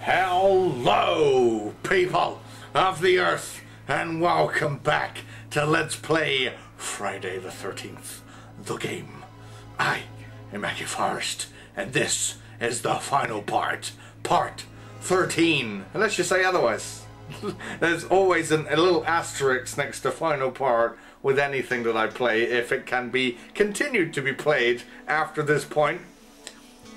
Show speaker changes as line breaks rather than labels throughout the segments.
Hello, people of the earth, and welcome back to Let's Play Friday the 13th, the game. I am Ackie Forest, and this is the final part, part 13, unless you say otherwise. There's always an, a little asterisk next to final part with anything that I play if it can be continued to be played after this point.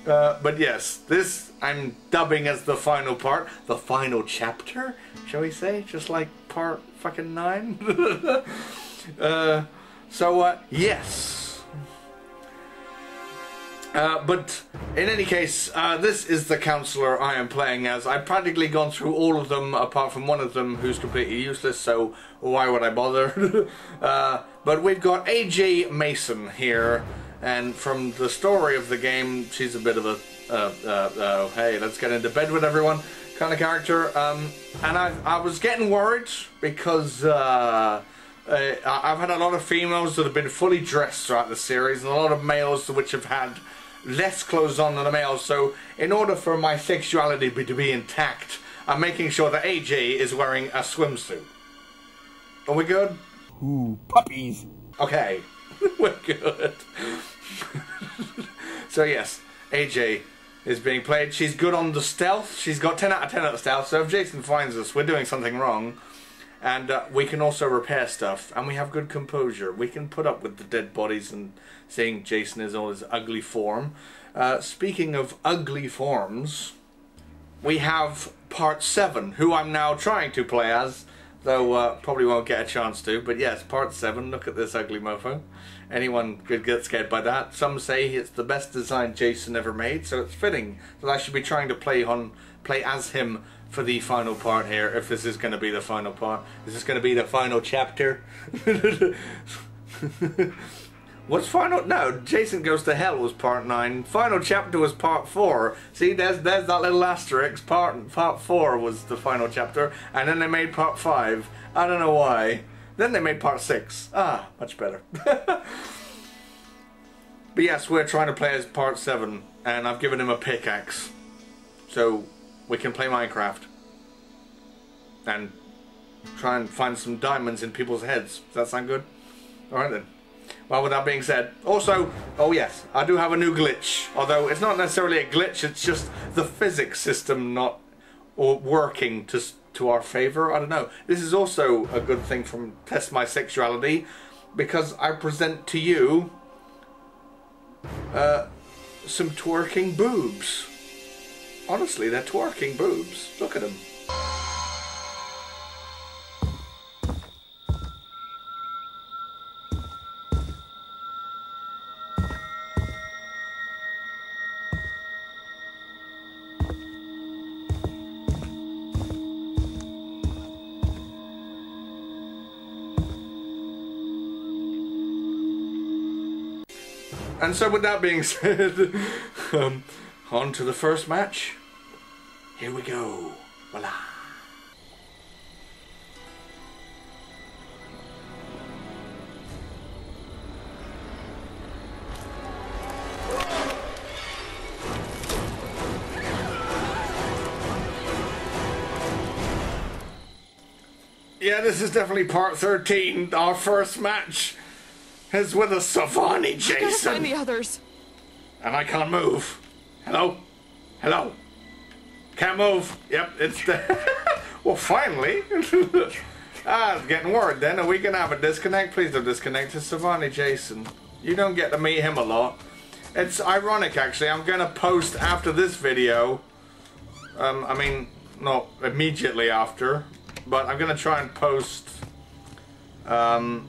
Uh, but yes, this I'm dubbing as the final part, the final chapter, shall we say? Just like part fucking nine. uh, so uh, yes. Uh, but in any case, uh, this is the counselor I am playing as. I've practically gone through all of them apart from one of them who's completely useless, so why would I bother? but we've got AJ Mason here, and from the story of the game, she's a bit of a, uh, uh, uh, hey, let's get into bed with everyone kind of character. Um, and I, I was getting worried because uh, uh, I've had a lot of females that have been fully dressed throughout the series, and a lot of males which have had less clothes on than the males. So, in order for my sexuality be, to be intact, I'm making sure that AJ is wearing a swimsuit. Are we good?
Ooh, puppies.
Okay, we're good. so yes, AJ is being played. She's good on the stealth. She's got 10 out of 10 at the stealth. So if Jason finds us, we're doing something wrong. And uh, we can also repair stuff. And we have good composure. We can put up with the dead bodies and seeing Jason is all his ugly form. Uh, speaking of ugly forms, we have part 7, who I'm now trying to play as. Though uh, probably won't get a chance to. But yes, part 7. Look at this ugly mofo. Anyone could get scared by that. Some say it's the best design Jason ever made, so it's fitting that I should be trying to play on play as him for the final part here, if this is going to be the final part. Is this going to be the final chapter? What's final? No, Jason Goes to Hell was part 9. Final chapter was part 4. See, there's there's that little asterisk. Part, part 4 was the final chapter, and then they made part 5. I don't know why. Then they made part 6. Ah, much better. but yes, we're trying to play as part 7, and I've given him a pickaxe. So we can play Minecraft. And try and find some diamonds in people's heads. Does that sound good? Alright then. Well, with that being said, also, oh yes, I do have a new glitch. Although it's not necessarily a glitch, it's just the physics system not or working to to our favor. I don't know. This is also a good thing from Test My Sexuality because I present to you uh, some twerking boobs. Honestly, they're twerking boobs. Look at them. And so, with that being said, um, on to the first match. Here we go. Voila. Yeah, this is definitely part 13, our first match is with a Savini,
Gotta
Jason.
find the others.
And I can't move. Hello? Hello? Can't move. Yep, it's the. well, finally. ah, it's getting word then. Are we going to have a disconnect? Please don't disconnect. It's Savini Jason. You don't get to meet him a lot. It's ironic, actually. I'm going to post after this video. Um, I mean, not immediately after. But I'm going to try and post. Um,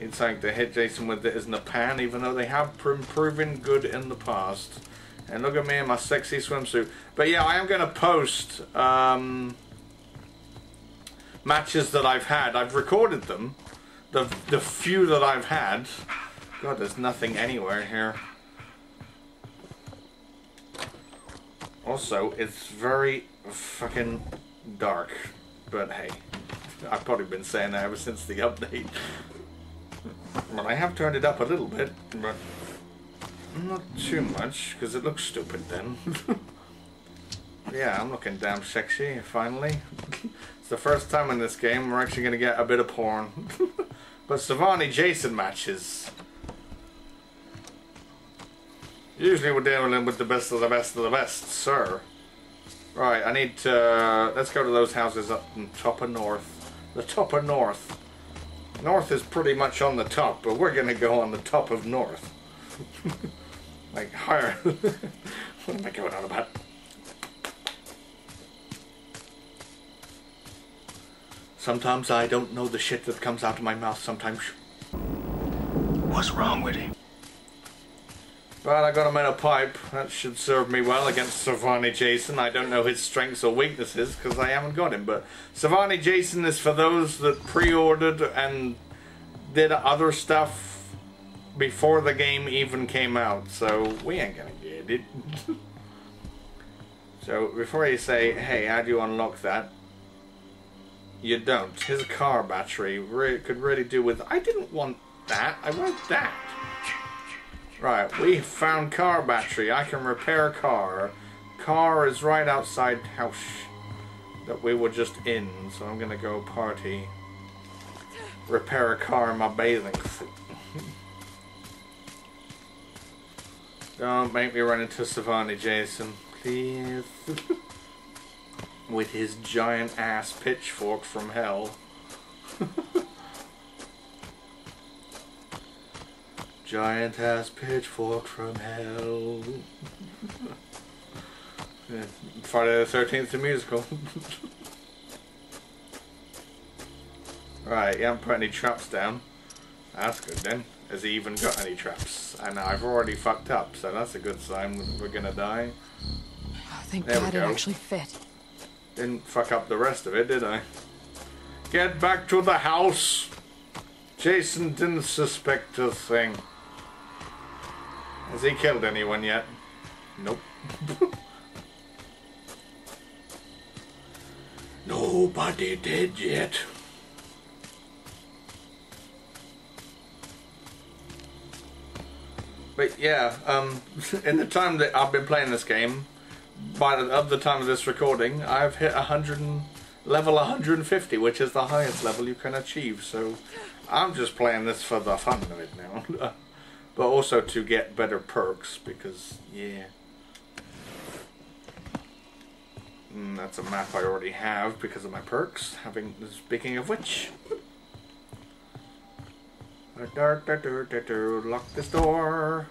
it's like to hit Jason with it isn't a pan, even though they have proven good in the past. And look at me in my sexy swimsuit. But yeah, I am going to post um, matches that I've had. I've recorded them. The, the few that I've had. God, there's nothing anywhere here. Also, it's very fucking dark. But hey, I've probably been saying that ever since the update. But I have turned it up a little bit, but not too much, because it looks stupid then. Yeah, I'm looking damn sexy, finally. it's the first time in this game we're actually going to get a bit of porn. but Savini Jason matches. Usually we're dealing with the best of the best of the best, sir. Right, I need to... Uh, let's go to those houses up in top of north. The top of north. North is pretty much on the top, but we're going to go on the top of north. like higher. what am I going on about? Sometimes I don't know the shit that comes out of my mouth sometimes.
What's wrong with him?
But I got him in a pipe. That should serve me well against Savini Jason. I don't know his strengths or weaknesses because I haven't got him. But Savini Jason is for those that pre-ordered and did other stuff before the game even came out. So we ain't gonna get it. so before you say, hey, how do you unlock that? You don't. His car battery re could really do with... I didn't want that. I want that. Right, we found car battery. I can repair car. Car is right outside house that we were just in. So I'm to go party. Repair a car in my bathing suit. Don't make me run into Savini Jason, please. with his giant ass pitchfork from hell. giant ass pitchfork from hell. Friday the 13th, the musical. right, you haven't put any traps down. That's good then. Has he even got any traps? And I've already fucked up, so that's a good sign we're gonna die.
Oh, thank
There we
God it actually fit.
Didn't fuck up the rest of it, did I? Get back to the house! Jason didn't suspect a thing. Has he killed anyone yet? Nope. Nobody did yet. But yeah, um, in the time that I've been playing this game, by the, of the time of this recording, I've hit 100 and, level 150, which is the highest level you can achieve. So I'm just playing this for the fun of it now, but also to get better perks because yeah. Mm, that's a map I already have because of my perks. Having speaking of which. Lock this door.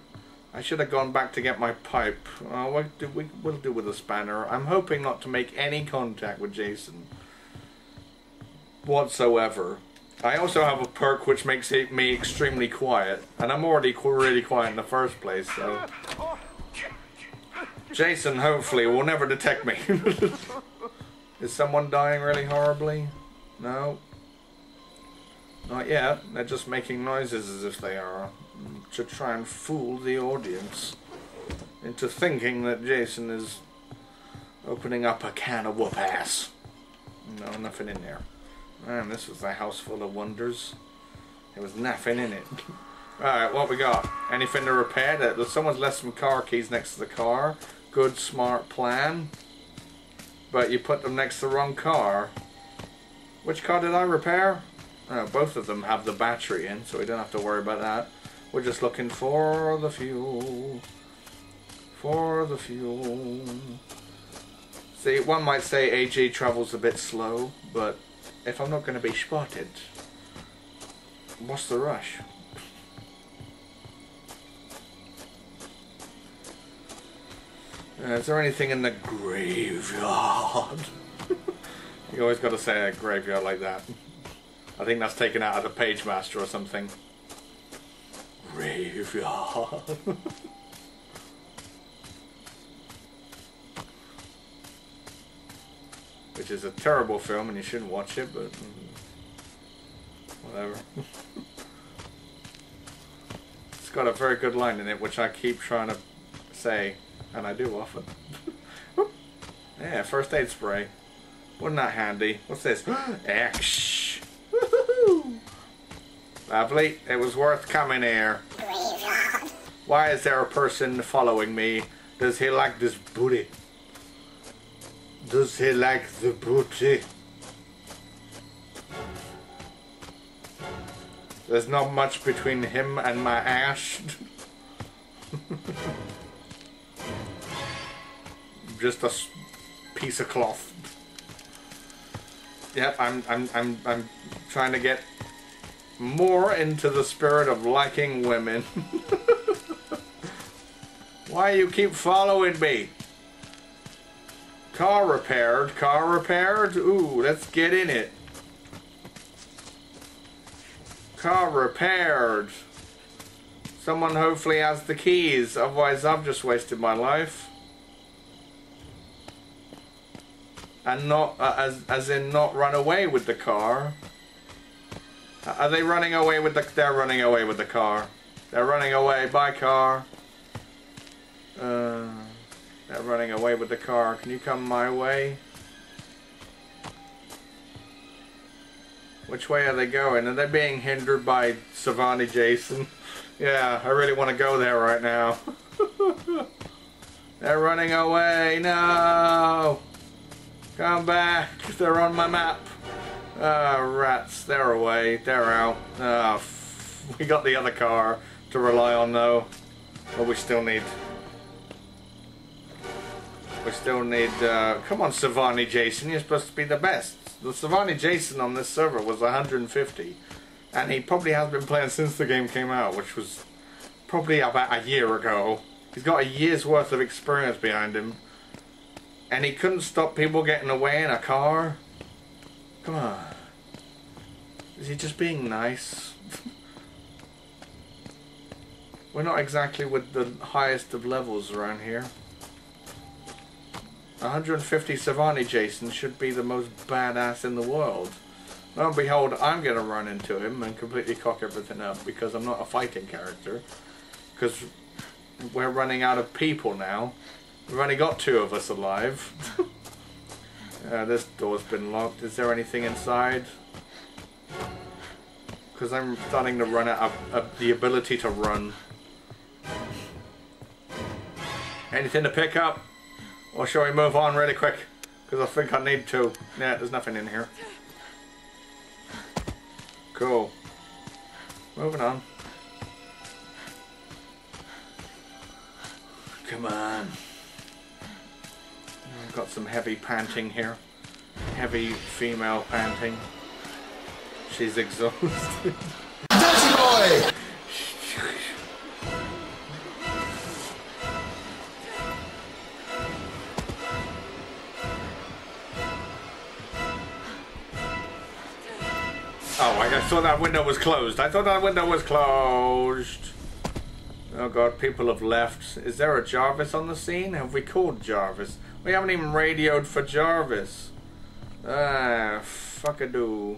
I should have gone back to get my pipe. Uh, what do we, we'll do with a spanner. I'm hoping not to make any contact with Jason whatsoever. I also have a perk which makes it, me extremely quiet, and I'm already qu really quiet in the first place, so... Jason, hopefully, will never detect me. Is someone dying really horribly? No? Not yet. They're just making noises as if they are mm, to try and fool the audience into thinking that Jason is opening up a can of whoop ass. No, nothing in there. Man, this was a house full of wonders. There was nothing in it. Alright, what we got? Anything to repair? That Someone's left some car keys next to the car. Good, smart plan. But you put them next to the wrong car. Which car did I repair? Uh, both of them have the battery in, so we don't have to worry about that. We're just looking for the fuel. For the fuel. See, one might say AJ travels a bit slow, but if I'm not going to be spotted, what's the rush? Uh, is there anything in the graveyard? you always got to say a graveyard like that. I think that's taken out of the Pagemaster or something. Graveyard. Which is a terrible film and you shouldn't watch it, but mm, whatever. it's got a very good line in it which I keep trying to say, and I do often. yeah, first aid spray. Wasn't that handy? What's this? X. Lovely. It was worth coming here. Why is there a person following me? Does he like this booty? Does he like the booty? There's not much between him and my ass. Just a piece of cloth. Yep, I'm, I'm, I'm, I'm trying to get more into the spirit of liking women. Why you keep following me? Car repaired, car repaired. Ooh, let's get in it. Car repaired. Someone hopefully has the keys, otherwise I've just wasted my life. And not, uh, as, as in not run away with the car. Are they running away with the, they're running away with the car. They're running away, bye car. Uh, they're running away with the car. Can you come my way? Which way are they going? Are they being hindered by Savini Jason? Yeah, I really want to go there right now. they're running away. No! Come back. They're on my map. Ah, rats. They're away. They're out. Ah, we got the other car to rely on though. But we still need we still need, uh, come on Savini Jason, you're supposed to be the best. The Savini Jason on this server was 150. And he probably has been playing since the game came out, which was probably about a year ago. He's got a year's worth of experience behind him. And he couldn't stop people getting away in a car. Come on. Is he just being nice? We're not exactly with the highest of levels around here. 150 Savini Jason should be the most badass in the world. Lo and behold, I'm going to run into him and completely cock everything up because I'm not a fighting character. Because we're running out of people now. We've only got two of us alive. uh, this door's been locked. Is there anything inside? Because I'm starting to run out of, of the ability to run. Anything to pick up? Or shall we move on really quick? Because I think I need to. Yeah, there's nothing in here. Cool. Moving on. Come on. I've got some heavy panting here. Heavy female panting. She's exhausted.
Dirty boy!
Thought that window was closed. I thought that window was closed. Oh god, people have left. Is there a Jarvis on the scene? Have we called Jarvis? We haven't even radioed for Jarvis. Ah, fuckadoo.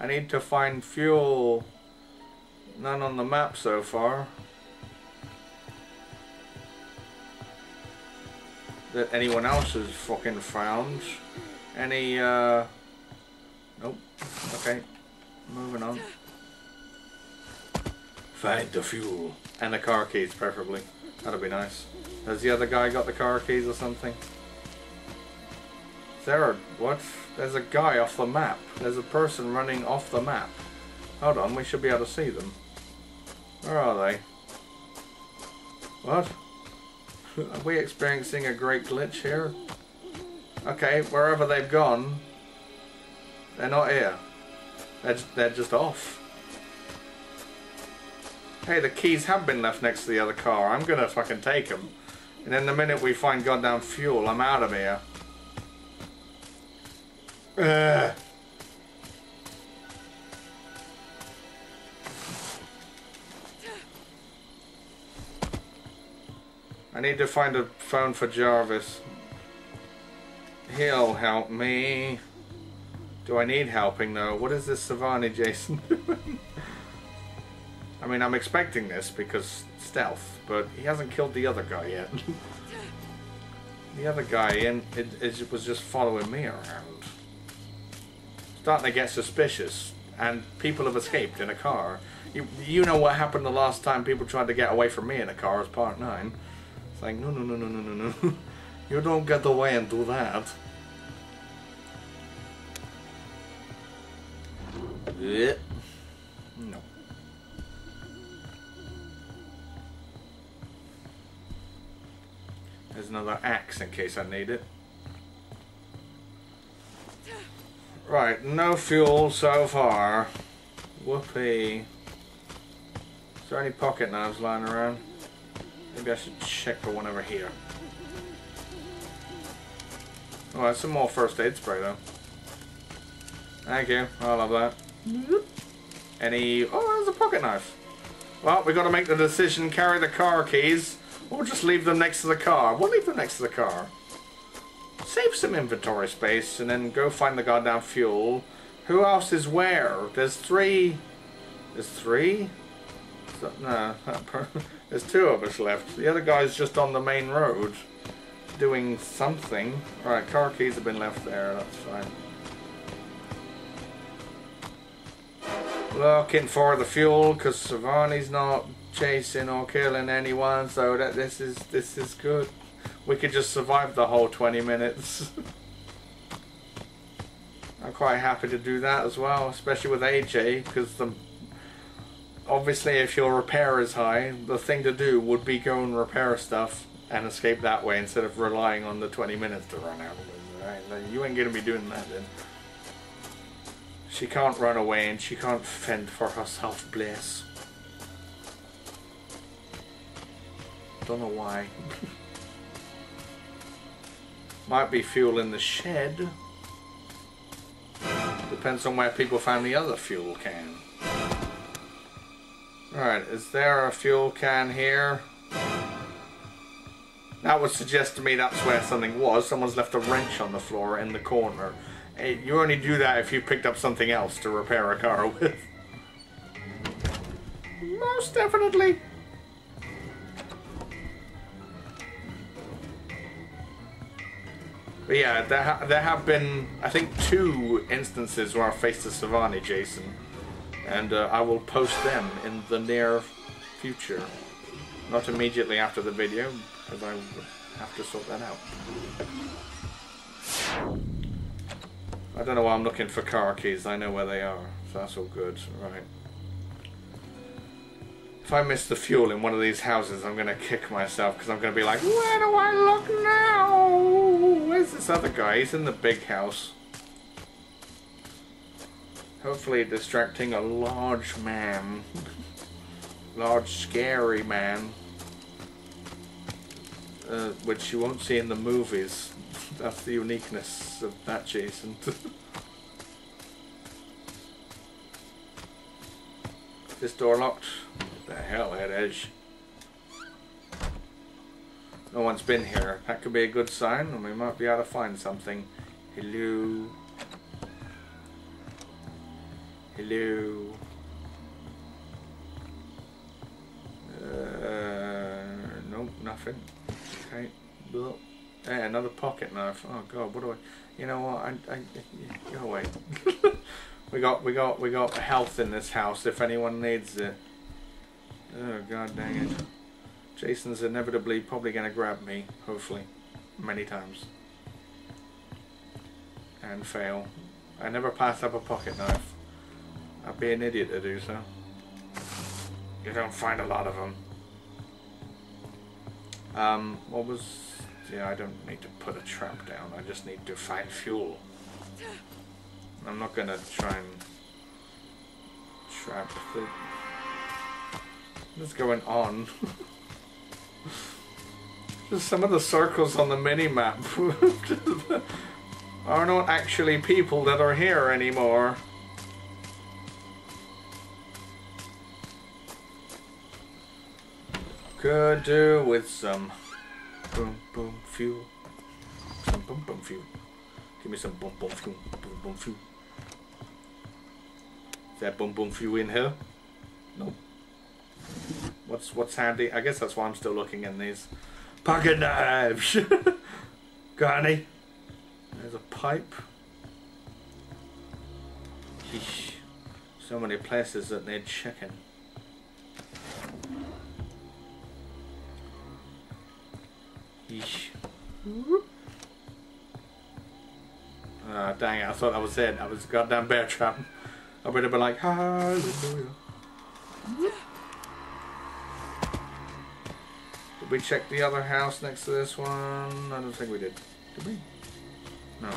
I need to find fuel. None on the map so far. That anyone else has fucking found. Any, uh... Nope. Okay. Moving on. Find the fuel. And the car keys, preferably. That'd be nice. Has the other guy got the car keys or something? There. What? There's a guy off the map. There's a person running off the map. Hold on, we should be able to see them. Where are they? What? Are we experiencing a great glitch here? Okay, wherever they've gone, they're not here. They're, they're just off. Hey, the keys have been left next to the other car. I'm gonna fucking take them. And then the minute we find goddamn fuel, I'm out of here. Ugh. I need to find a phone for Jarvis. He'll help me. Do I need helping though? What is this Savini Jason doing? I mean, I'm expecting this because stealth, but he hasn't killed the other guy yet. the other guy in it, it was just following me around. Starting to get suspicious, and people have escaped in a car. You, you know what happened the last time people tried to get away from me in a car as part 9. It's like, no, no, no, no, no, no, no. you don't get away and do that. Yeah. No. There's another axe in case I need it. Right, no fuel so far. Whoopee. Is there any pocket knives lying around? Maybe I should check for one over here. Oh, that's some more first aid spray though. Thank you. I love that. Any... Oh, there's a pocket knife. Well, we got to make the decision, carry the car keys, or just leave them next to the car. We'll leave them next to the car. Save some inventory space, and then go find the goddamn fuel. Who else is where? There's three... There's three? No, there's two of us left. The other guy's just on the main road doing something. Alright, car keys have been left there, that's fine. Looking for the fuel because Savini's not chasing or killing anyone, so that this is this is good. We could just survive the whole 20 minutes. I'm quite happy to do that as well, especially with AJ, because the obviously if your repair is high, the thing to do would be go and repair stuff and escape that way instead of relying on the 20 minutes to run out. Right? You ain't gonna be doing that then. She can't run away and she can't fend for herself, bless. Don't know why. Might be fuel in the shed. Depends on where people found the other fuel can. Alright, is there a fuel can here? That would suggest to me that's where something was. Someone's left a wrench on the floor in the corner. You only do that if you picked up something else to repair a car with. Most definitely. But yeah, there, ha there have been, I think, two instances where I faced a Savini Jason. And uh, I will post them in the near future. Not immediately after the video, because I have to sort that out. I don't know why I'm looking for car keys. I know where they are, so that's all good. Right. If I miss the fuel in one of these houses, I'm going to kick myself because I'm going to be like, where do I look now? Where's this other guy? He's in the big house. Hopefully distracting a large man. large, scary man. Uh, which you won't see in the movies. That's the uniqueness of that Jason. this door locked? What the hell it is. No one's been here. That could be a good sign, and we might be able to find something. Hello. Hello. Uh, nope, nothing. Okay. Blah. Hey, another pocket knife. Oh god, what do I? You know what? I, I go away. we got, we got, we got health in this house. If anyone needs it. Oh god dang it. Jason's inevitably probably gonna grab me. Hopefully, many times. And fail. I never pass up a pocket knife. I'd be an idiot to do so. You don't find a lot of them. Um, what was yeah, I don't need to put a trap down. I just need to find fuel. I'm not gonna try and trap the... What's going on? just some of the circles on the mini-map are not actually people that are here anymore. Could do with some boom boom fuel. Some boom boom fuel. Give me some boom boom fuel. Boom boom fuel. Is that boom boom fuel in here? Nope. What's what's handy? I guess that's why I'm still looking in these pocket knives. Got any? There's a pipe. Eesh. So many places that need checking. Yeesh. Ah, dang it, I thought that was it. That was a goddamn bear trap. I would have been like, hallelujah. Did we check the other house next to this one? I don't think we did. Did we? No.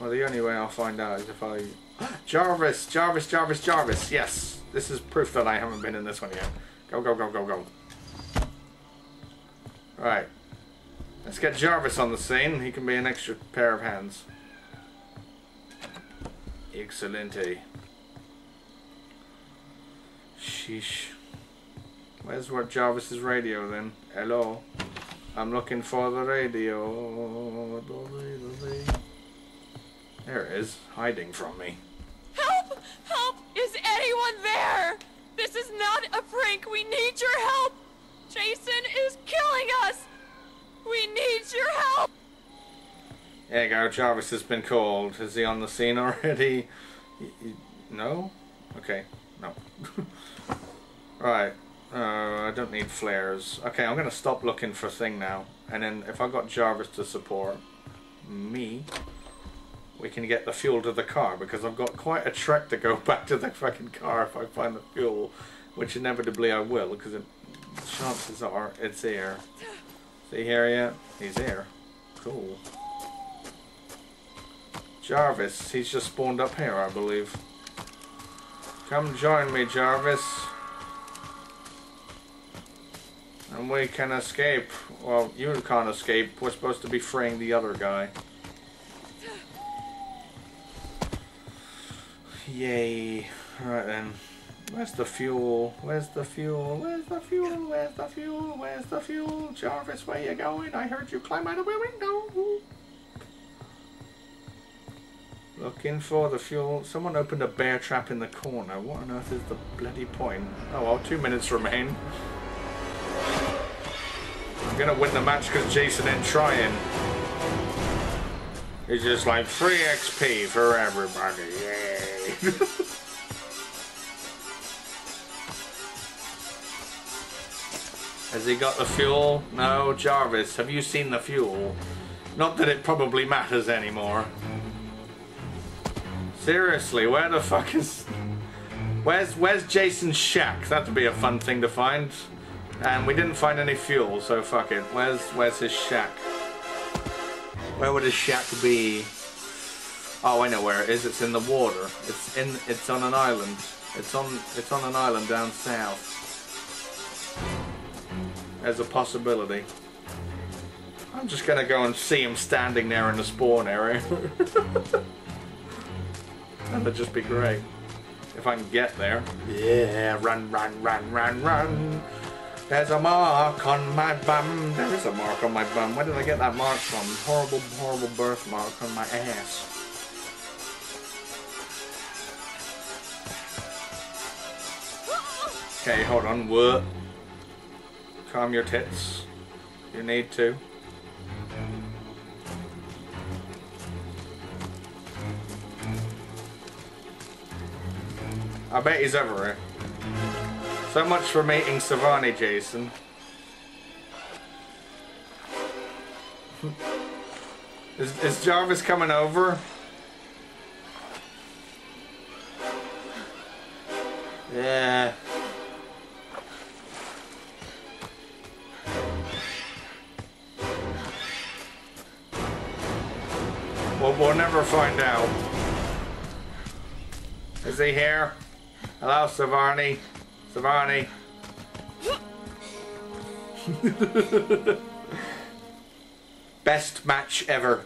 Well, the only way I'll find out is if I... Jarvis! Jarvis, Jarvis, Jarvis! Yes! This is proof that I haven't been in this one yet. Go, go, go, go, go. Right. Let's get Jarvis on the scene. He can be an extra pair of hands. Excelente. Sheesh. Where's what Jarvis's radio then? Hello. I'm looking for the radio. There it is, hiding from me.
Help! Help! Is anyone there? This is not a prank. We need your help. Jason is killing us. We need your help.
There go, Jarvis has been called. Is he on the scene already? No? Okay, no. right. Uh, I don't need flares. Okay, I'm gonna stop looking for a thing now. And then if I got Jarvis to support me, we can get the fuel to the car because I've got quite a trek to go back to the fucking car if I find the fuel, which inevitably I will because it, chances are it's here. See here yet? He's here. Cool. Jarvis, he's just spawned up here, I believe. Come join me, Jarvis. And we can escape. Well, you can't escape. We're supposed to be freeing the other guy. Yay. Alright then. Where's the fuel? Where's the fuel? Where's the fuel? Where's the fuel? Where's the fuel? Jarvis, where you going? I heard you climb out of a window. Looking for the fuel. Someone opened a bear trap in the corner. What on earth is the bloody point? Oh well, two minutes remain. I'm gonna win the match because Jason ain't trying. He's just like free XP for everybody. Yay! Has he got the fuel? No, Jarvis. Have you seen the fuel? Not that it probably matters anymore. Seriously, where the fuck is... Where's where's Jason's shack? That'd be a fun thing to find. And we didn't find any fuel, so fuck it. Where's where's his shack? Where would his shack be? Oh, I know where it is. It's in the water. It's in. It's on an island. It's on. It's on an island down south. There's a possibility. I'm just gonna go and see him standing there in the spawn area. That'd just be great. If I can get there. Yeah, run, run, run, run, run. There's a mark on my bum. There is a mark on my bum. Where did I get that mark from? Horrible, horrible birthmark on my ass. Okay, hold on. What? Calm your tits. You need to. I bet he's over it. So much for meeting Savini, Jason. is, is Jarvis coming over? Yeah. Well, we'll never find out. Is he here? Hello, Savini. Savini. Best match ever.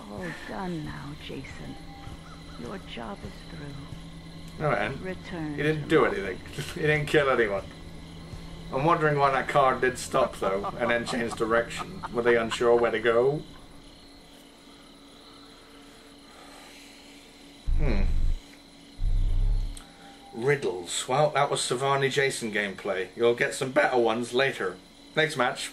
All done now, Jason. Your job is through.
No, and
Return.
he didn't do anything. he didn't kill anyone. I'm wondering why that car did stop though, and then change direction. Were they unsure where to go? Hmm. Riddles. Well, that was Savini Jason gameplay. You'll get some better ones later. Next match.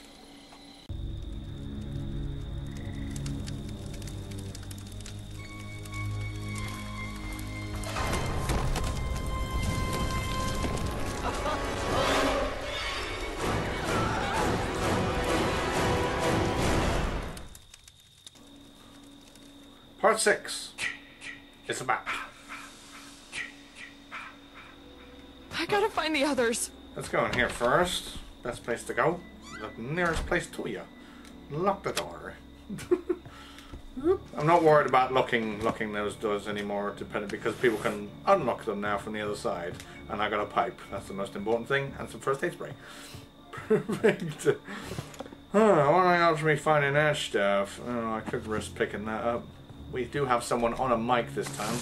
Part 6. It's a map.
I gotta find the others.
Let's go in here first. Best place to go. The nearest place to you. Lock the door. I'm not worried about locking locking those doors anymore, depending because people can unlock them now from the other side. And I got a pipe. That's the most important thing, and some first aid spray. Perfect. Huh, what else me finding that stuff? Oh, I could risk picking that up. We do have someone on a mic this time.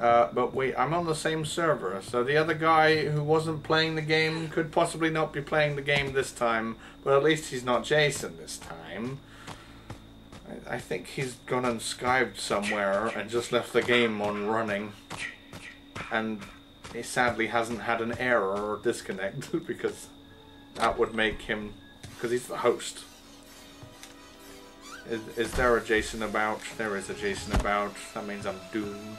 Uh, but we, I'm on the same server, so the other guy who wasn't playing the game could possibly not be playing the game this time, but at least he's not Jason this time. I, I think he's gone and Skyped somewhere and just left the game on running. And he sadly hasn't had an error or disconnect, because that would make him, because he's the host. Is, is there a Jason about? There is a Jason about. That means I'm doomed.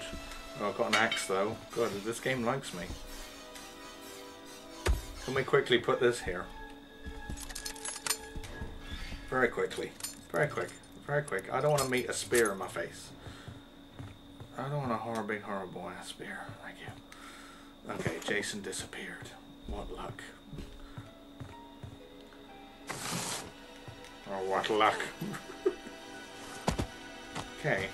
Oh, I've got an axe though. God, this game likes me. Can we quickly put this here? Very quickly. Very quick. Very quick. I don't want to meet a spear in my face. I don't want a horror, big horrible ass spear. Thank you. Okay, Jason disappeared. What luck. Oh, what luck. okay.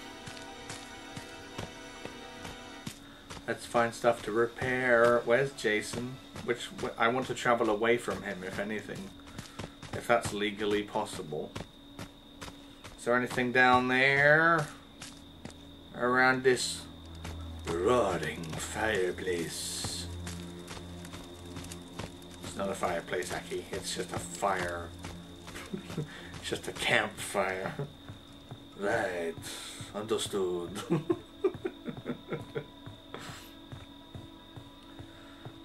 Let's find stuff to repair. Where's Jason? Which I want to travel away from him, if anything, if that's legally possible. Is there anything down there around this roaring fireplace? It's not a fireplace, Ackie. It's just a fire. it's just a campfire. Right. Understood.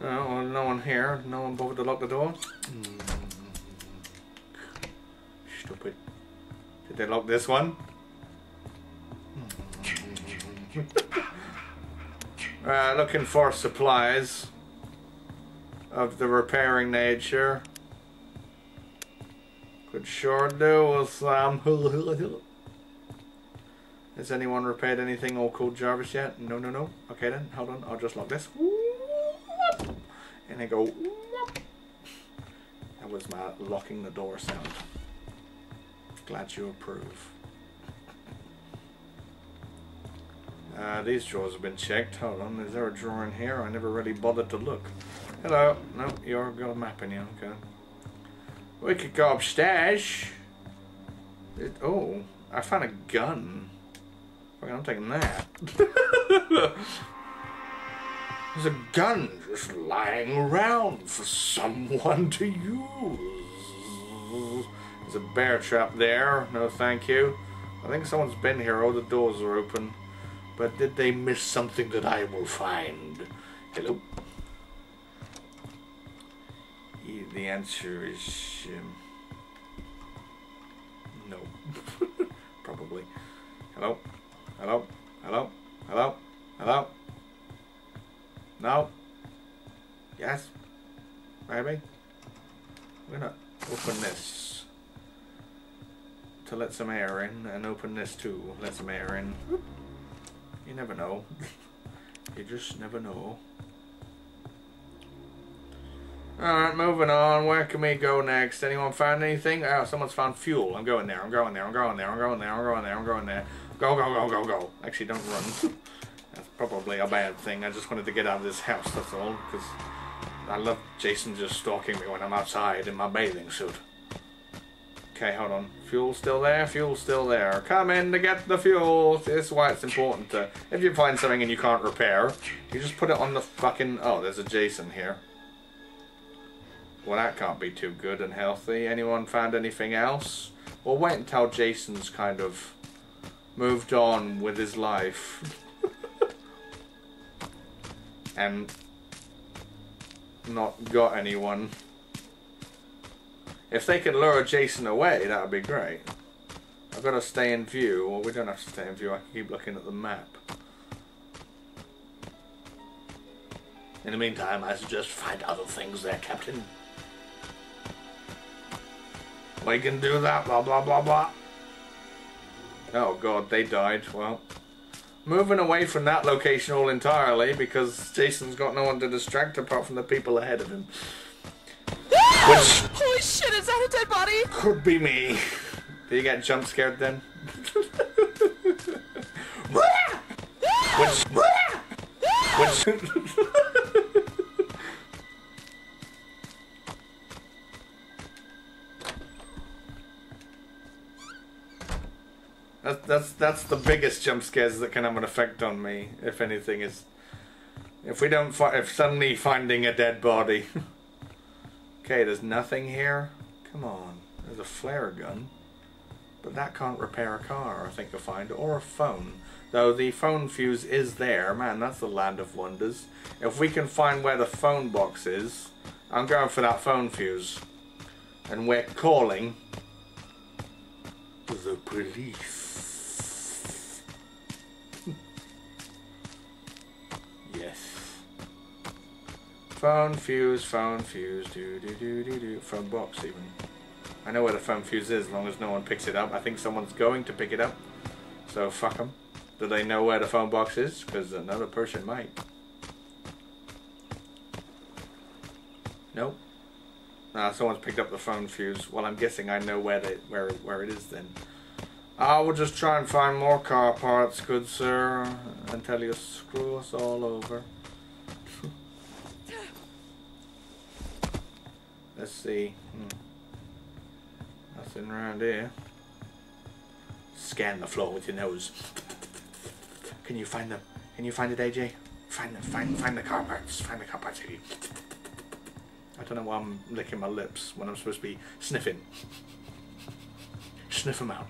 Oh, no one here. No one bothered to lock the door. Mm. Stupid. Did they lock this one? uh, looking for supplies of the repairing nature. Could sure do with some. Has anyone repaired anything all called Jarvis yet? No, no, no. Okay then, hold on. I'll just lock this. And I go. That was my locking the door sound. Glad you approve. Uh, these drawers have been checked. Hold on, is there a drawer in here? I never really bothered to look. Hello. No, you've got a map in you. Okay. We could go upstairs. It, oh, I found a gun. Okay, I'm taking that. There's a gun just lying around for someone to use. There's a bear trap there. No, thank you. I think someone's been here. All the doors are open. But did they miss something that I will find? Hello? The answer is um, no. Probably. Hello? Hello? Hello? Hello? Hello? No? Yes? Maybe? We're gonna open this to let some air in and open this too. Let some air in. You never know. you just never know. Alright, moving on. Where can we go next? Anyone found anything? Oh, someone's found fuel. I'm going there. I'm going there. I'm going there. I'm going there. I'm going there. I'm going there. Go, go, go, go, go. Actually, don't run. That's probably a bad thing. I just wanted to get out of this house, that's all. Because I love Jason just stalking me when I'm outside in my bathing suit. Okay, hold on. Fuel still there? Fuel still there. Come in to get the fuel. This is why it's important to... If you find something and you can't repair, you just put it on the fucking... Oh, there's a Jason here. Well, that can't be too good and healthy. Anyone found anything else? We'll wait until Jason's kind of moved on with his life. and not got anyone. If they can lure Jason away, that would be great. I've got to stay in view. Well, we don't have to stay in view. I can keep looking at the map. In the meantime, I suggest find other things there, Captain. We can do that, blah, blah, blah, blah. Oh god, they died. Well, moving away from that location all entirely because Jason's got no one to distract apart from the people ahead of him. Ah! Which
Holy shit, is that a dead body?
could be me. Did you get jump scared then? Ah! Which, which, ah! That's that's that's the biggest jump scares that can have an effect on me. If anything is, if we don't fi- if suddenly finding a dead body. okay, there's nothing here. Come on, there's a flare gun, but that can't repair a car. I think you'll find or a phone. Though the phone fuse is there, man, that's the land of wonders. If we can find where the phone box is, I'm going for that phone fuse, and we're calling the police. Phone fuse, phone fuse, do do do do do. Phone box even. I know where the phone fuse is, as long as no one picks it up. I think someone's going to pick it up, so fuck them. Do they know where the phone box is? Because another person might. Nope. Nah, someone's picked up the phone fuse. Well, I'm guessing I know where they where where it is then. I will just try and find more car parts, good sir, until you screw us all over. Let's see. Hmm. Nothing around here. Scan the floor with your nose. Can you find them? Can you find it, AJ? Find the find find the car parts. Find the car parts. I don't know why I'm licking my lips when I'm supposed to be sniffing. Sniff them out.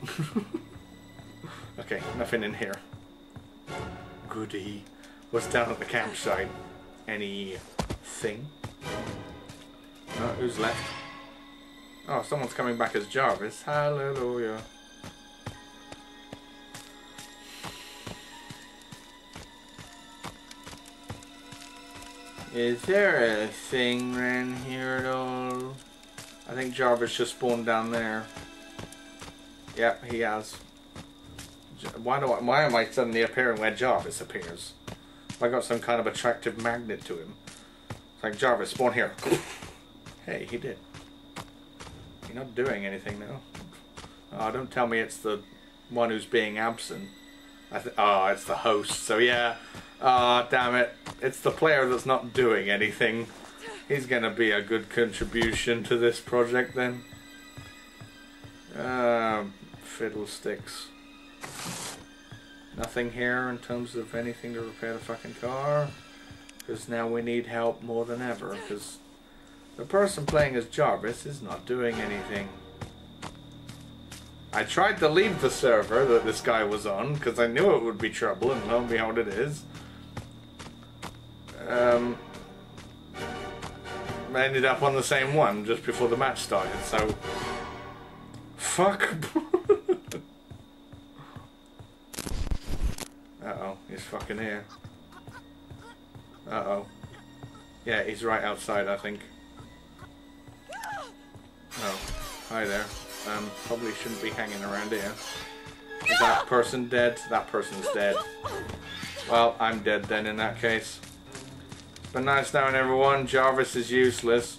okay, nothing in here. Goody. What's down at the campsite? Anything? No, who's left? Oh, someone's coming back as Jarvis. Hallelujah. Is there a thing around here at all? I think Jarvis just spawned down there. Yep, he has. Why do I, why am I suddenly appearing where Jarvis appears? I got some kind of attractive magnet to him? It's like Jarvis, spawn here. Hey, he did. You're not doing anything now. Oh, don't tell me it's the one who's being absent. Oh, it's the host. So yeah. Ah, damn it. It's the player that's not doing anything. He's gonna be a good contribution to this project then. Uh, fiddlesticks. Nothing here in terms of anything to repair the fucking car. Because now we need help more than ever. Because the person playing as Jarvis is not doing anything. I tried to leave the server that this guy was on because I knew it would be trouble, and lo and behold, it is. Um, I ended up on the same one just before the match started, so. Fuck. uh oh, he's fucking here. Uh oh. Yeah, he's right outside, I think. Oh, hi there. Um, probably shouldn't be hanging around here. Is that person dead? That person's dead. Well, I'm dead then in that case. But nice knowing everyone, Jarvis is useless.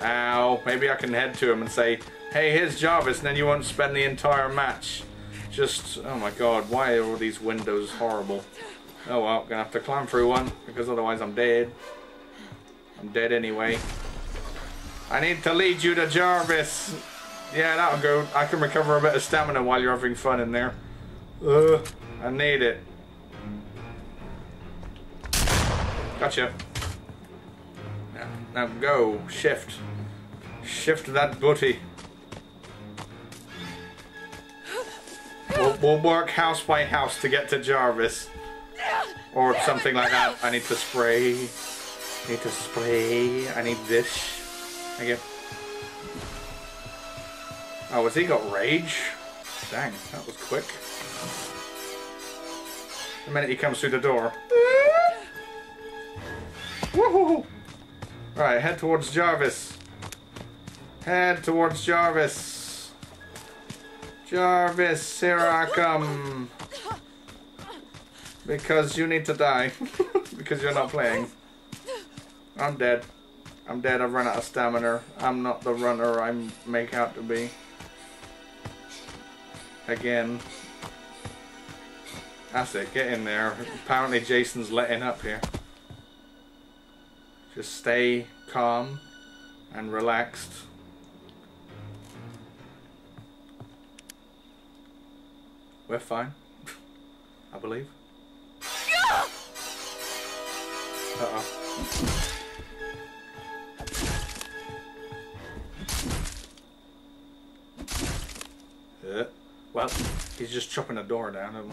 Ow. Maybe I can head to him and say, hey, here's Jarvis, and then you won't spend the entire match. Just, oh my god, why are all these windows horrible? Oh well, gonna have to climb through one, because otherwise I'm dead. I'm dead anyway. I need to lead you to Jarvis. Yeah, that'll go. I can recover a bit of stamina while you're having fun in there. Ugh, I need it. Gotcha. Now, now go. Shift. Shift that booty. We'll, we'll work house by house to get to Jarvis. Or something like that. I need to spray. I need to spray. I need this. I get. Oh, has he got rage? Dang, that was quick. The minute he comes through the door. Woohoo! Right, head towards Jarvis. Head towards Jarvis. Jarvis, here I come. Because you need to die. because you're not playing. I'm dead. I'm dead. I've run out of stamina. I'm not the runner I make out to be. Again. That's it. Get in there. Apparently Jason's letting up here. Just stay calm and relaxed. We're fine. I believe. Uh-oh. Uh, well, he's just chopping a door down.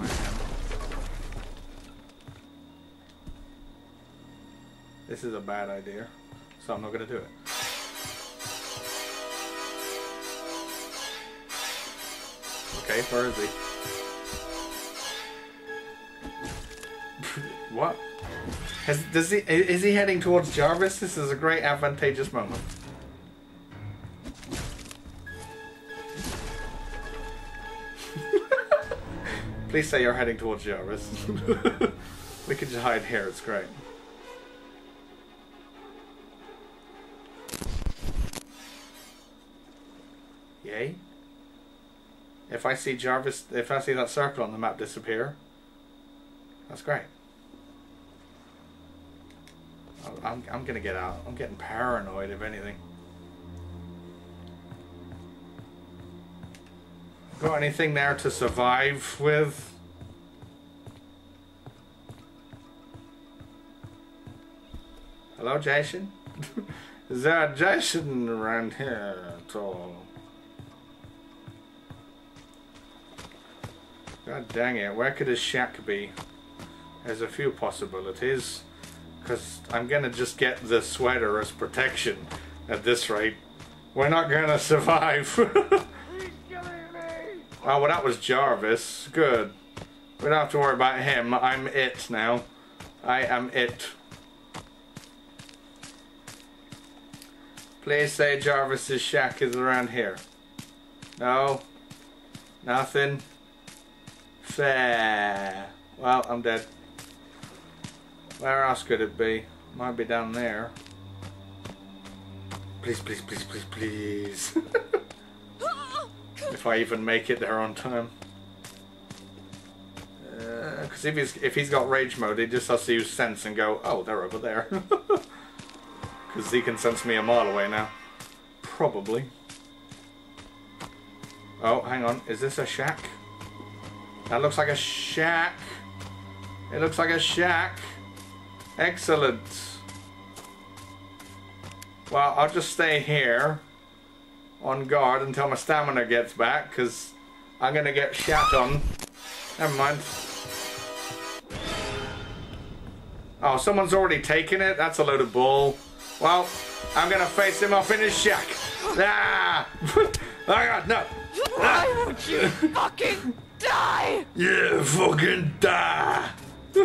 This is a bad idea, so I'm not going to do it. Okay, where is he? what? Has, does he? Is he heading towards Jarvis? This is a great advantageous moment. Please say you're heading towards Jarvis. we can just hide here, it's great. Yay. If I see Jarvis, if I see that circle on the map disappear, that's great. I'm, I'm gonna get out. I'm getting paranoid, if anything. Got anything there to survive with? Hello, Jason? Is there a Jason around here at all? God dang it, where could his shack be? There's a few possibilities. Because I'm going to just get the sweater as protection at this rate. We're not going to survive. Oh, well, that was Jarvis. Good. We don't have to worry about him. I'm it now. I am it. Please say Jarvis's shack is around here. No. Nothing. Fair. Well, I'm dead. Where else could it be? Might be down there. Please, please, please, please, please. if I even make it there on time. Because uh, if he's if he's got rage mode, he just has to use sense and go, oh, they're over there. Because he can sense me a mile away now. Probably. Oh, hang on. Is this a shack? That looks like a shack. It looks like a shack. Excellent. Well, I'll just stay here on guard until my stamina gets back because I'm going to get shot on. Never mind. Oh, someone's already taken it? That's a load of bull. Well, I'm going to face him off in his shack. Ah! oh God, no.
Why won't you fucking die?
Yeah, fucking die.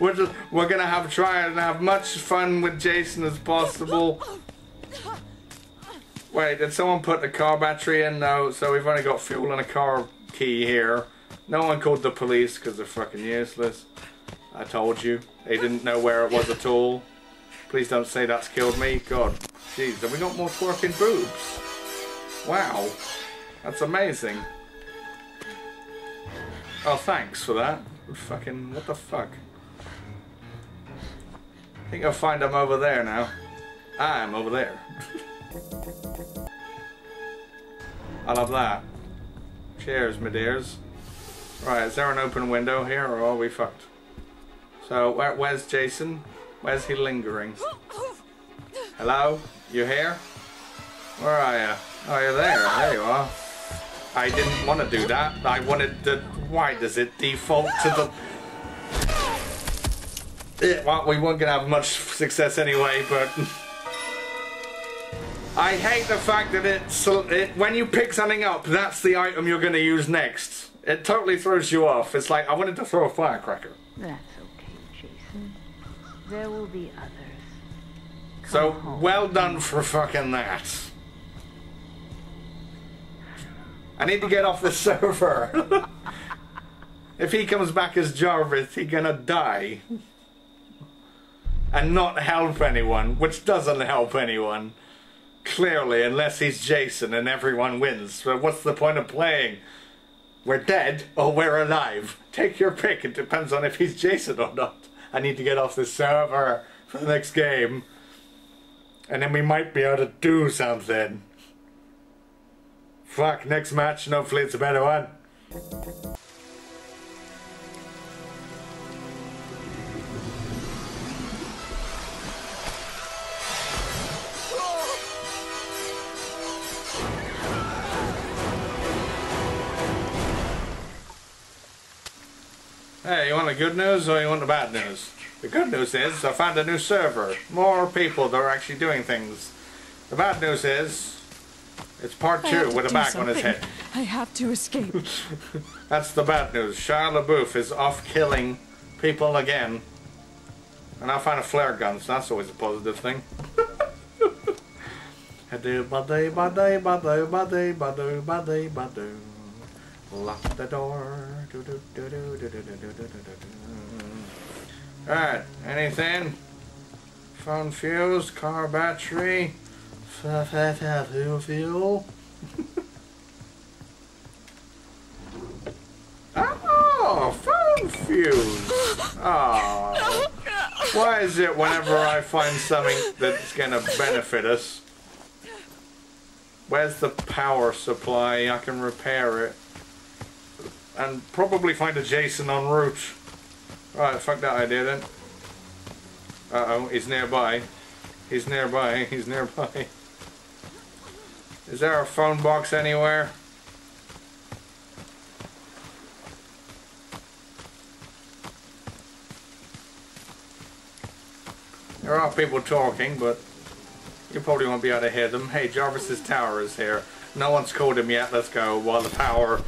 we're just, we're gonna have a try and have much fun with Jason as possible. Wait, did someone put the car battery in? No, so we've only got fuel and a car key here. No one called the police because they're fucking useless. I told you. They didn't know where it was at all. Please don't say that's killed me. God. Jeez, have we got more twerking boobs? Wow. That's amazing. Oh, thanks for that. Fucking, what the fuck? I think I'll find them over there now. Ah, I'm over there. I love that. Cheers, my dears. Right, is there an open window here or are we fucked? So, where, where's Jason? Where's he lingering? Hello? You here? Where are you? Oh, you're there. There you are. I didn't want to do that. I wanted to... Why does it default to the... Well, we weren't going to have much success anyway, but... I hate the fact that it's it, when you pick something up, that's the item you're going to use next. It totally throws you off. It's like I wanted to throw a firecracker.
That's okay, Jason. There will be others. Come
so
home.
well done for fucking that. I need to get off the server. if he comes back as Jarvis, he gonna die. And not help anyone, which doesn't help anyone. Clearly, unless he's Jason and everyone wins. So what's the point of playing? We're dead or we're alive. Take your pick. It depends on if he's Jason or not. I need to get off the server for the next game. And then we might be able to do something. Fuck, next match, and hopefully it's a better one. Hey, you want the good news or you want the bad news? The good news is I found a new server. More people that are actually doing things. The bad news is it's part two with a back on his head.
I have to escape.
That's the bad news. Shia LaBeouf is off killing people again. And I found a flare gun, so that's always a positive thing. Badu badu badu badu badu badu badu. Lock the door. Alright, anything? Phone fuse, car battery, fuel fuel. oh, phone fuse. Oh. Why is it whenever I find something that's going to benefit us? Where's the power supply? I can repair it. And probably find a Jason en route. Right, fuck that idea then. Uh oh, he's nearby. He's nearby, he's nearby. Is there a phone box anywhere? There are people talking, but you probably won't be able to hear them. Hey, Jarvis's tower is here. No one's called him yet. Let's go. While the power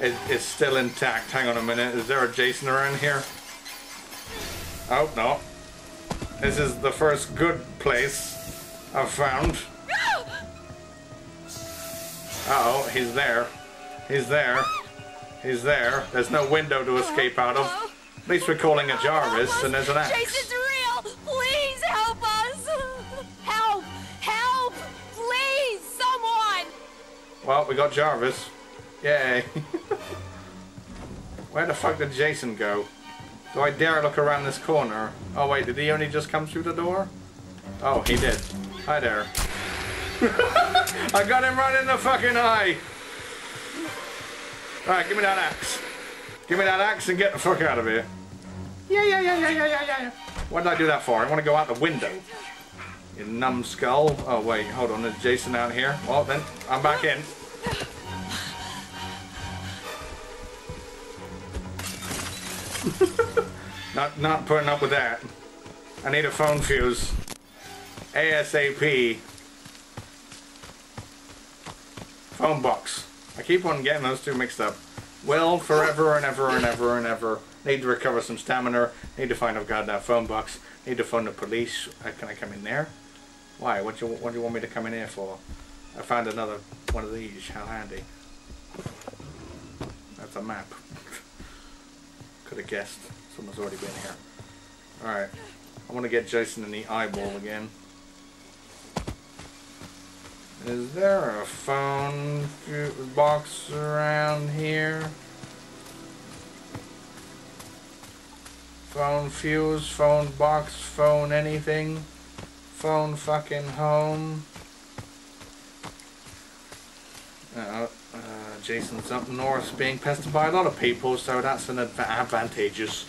is, is still intact. Hang on a minute. Is there a Jason around here? Oh, no. This is the first good place I've found. Uh-oh, he's there. He's there. He's there. There's no window to escape out of. At least we're calling a Jarvis, and there's an axe.
Jason's real! Please help us! Help! Help! Please, someone!
Well, we got Jarvis. Yay. Where the fuck did Jason go? Do I dare look around this corner? Oh wait, did he only just come through the door? Oh, he did. Hi there. I got him right in the fucking eye! Alright, give me that axe. Give me that axe and get the fuck out of here. Yeah, yeah, yeah, yeah, yeah, yeah, yeah. What did I do that for? I want to go out the window. You numbskull. Oh wait, hold on, there's Jason out here. Well then, I'm back in. not not putting up with that. I need a phone fuse. ASAP. Phone box. I keep on getting those two mixed up. Will forever and ever and ever and ever. Need to recover some stamina. Need to find a goddamn phone box. Need to phone the police. Uh, can I come in there? Why? What do you what do you want me to come in here for? I found another one of these. How handy. That's a map. Could have guessed. Someone's already been here. Alright. I want to get Jason in the eyeball again. Is there a phone box around here? Phone fuse, phone box, phone anything? Phone fucking home? Uh, Jason's up north being pestered by a lot of people, so that's an adva- advantageous.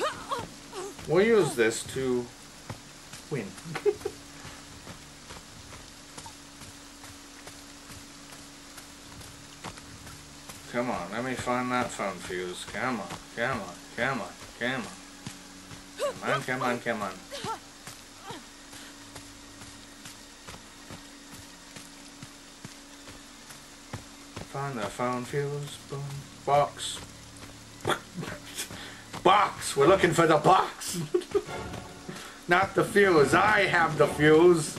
We'll use this to win. Come on, let me find that phone fuse. Come on, come on, come on, come on. Come on, come on, come on. Find the phone fuse, boom, box. box! We're looking for the box! Not the fuse, I have the fuse.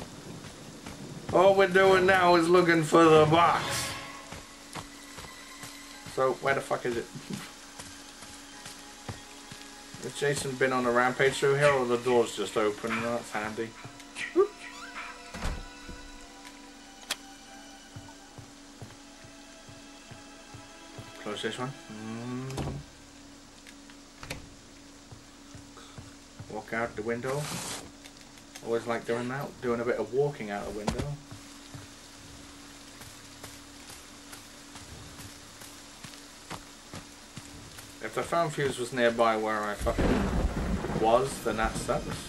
All we're doing now is looking for the box. So, where the fuck is it? Has Jason been on a rampage through here or the door's just open? That's handy. Close this one. Mm. Walk out the window. Always like doing that, doing a bit of walking out the window. If the phone fuse was nearby where I fucking was, then that sucks.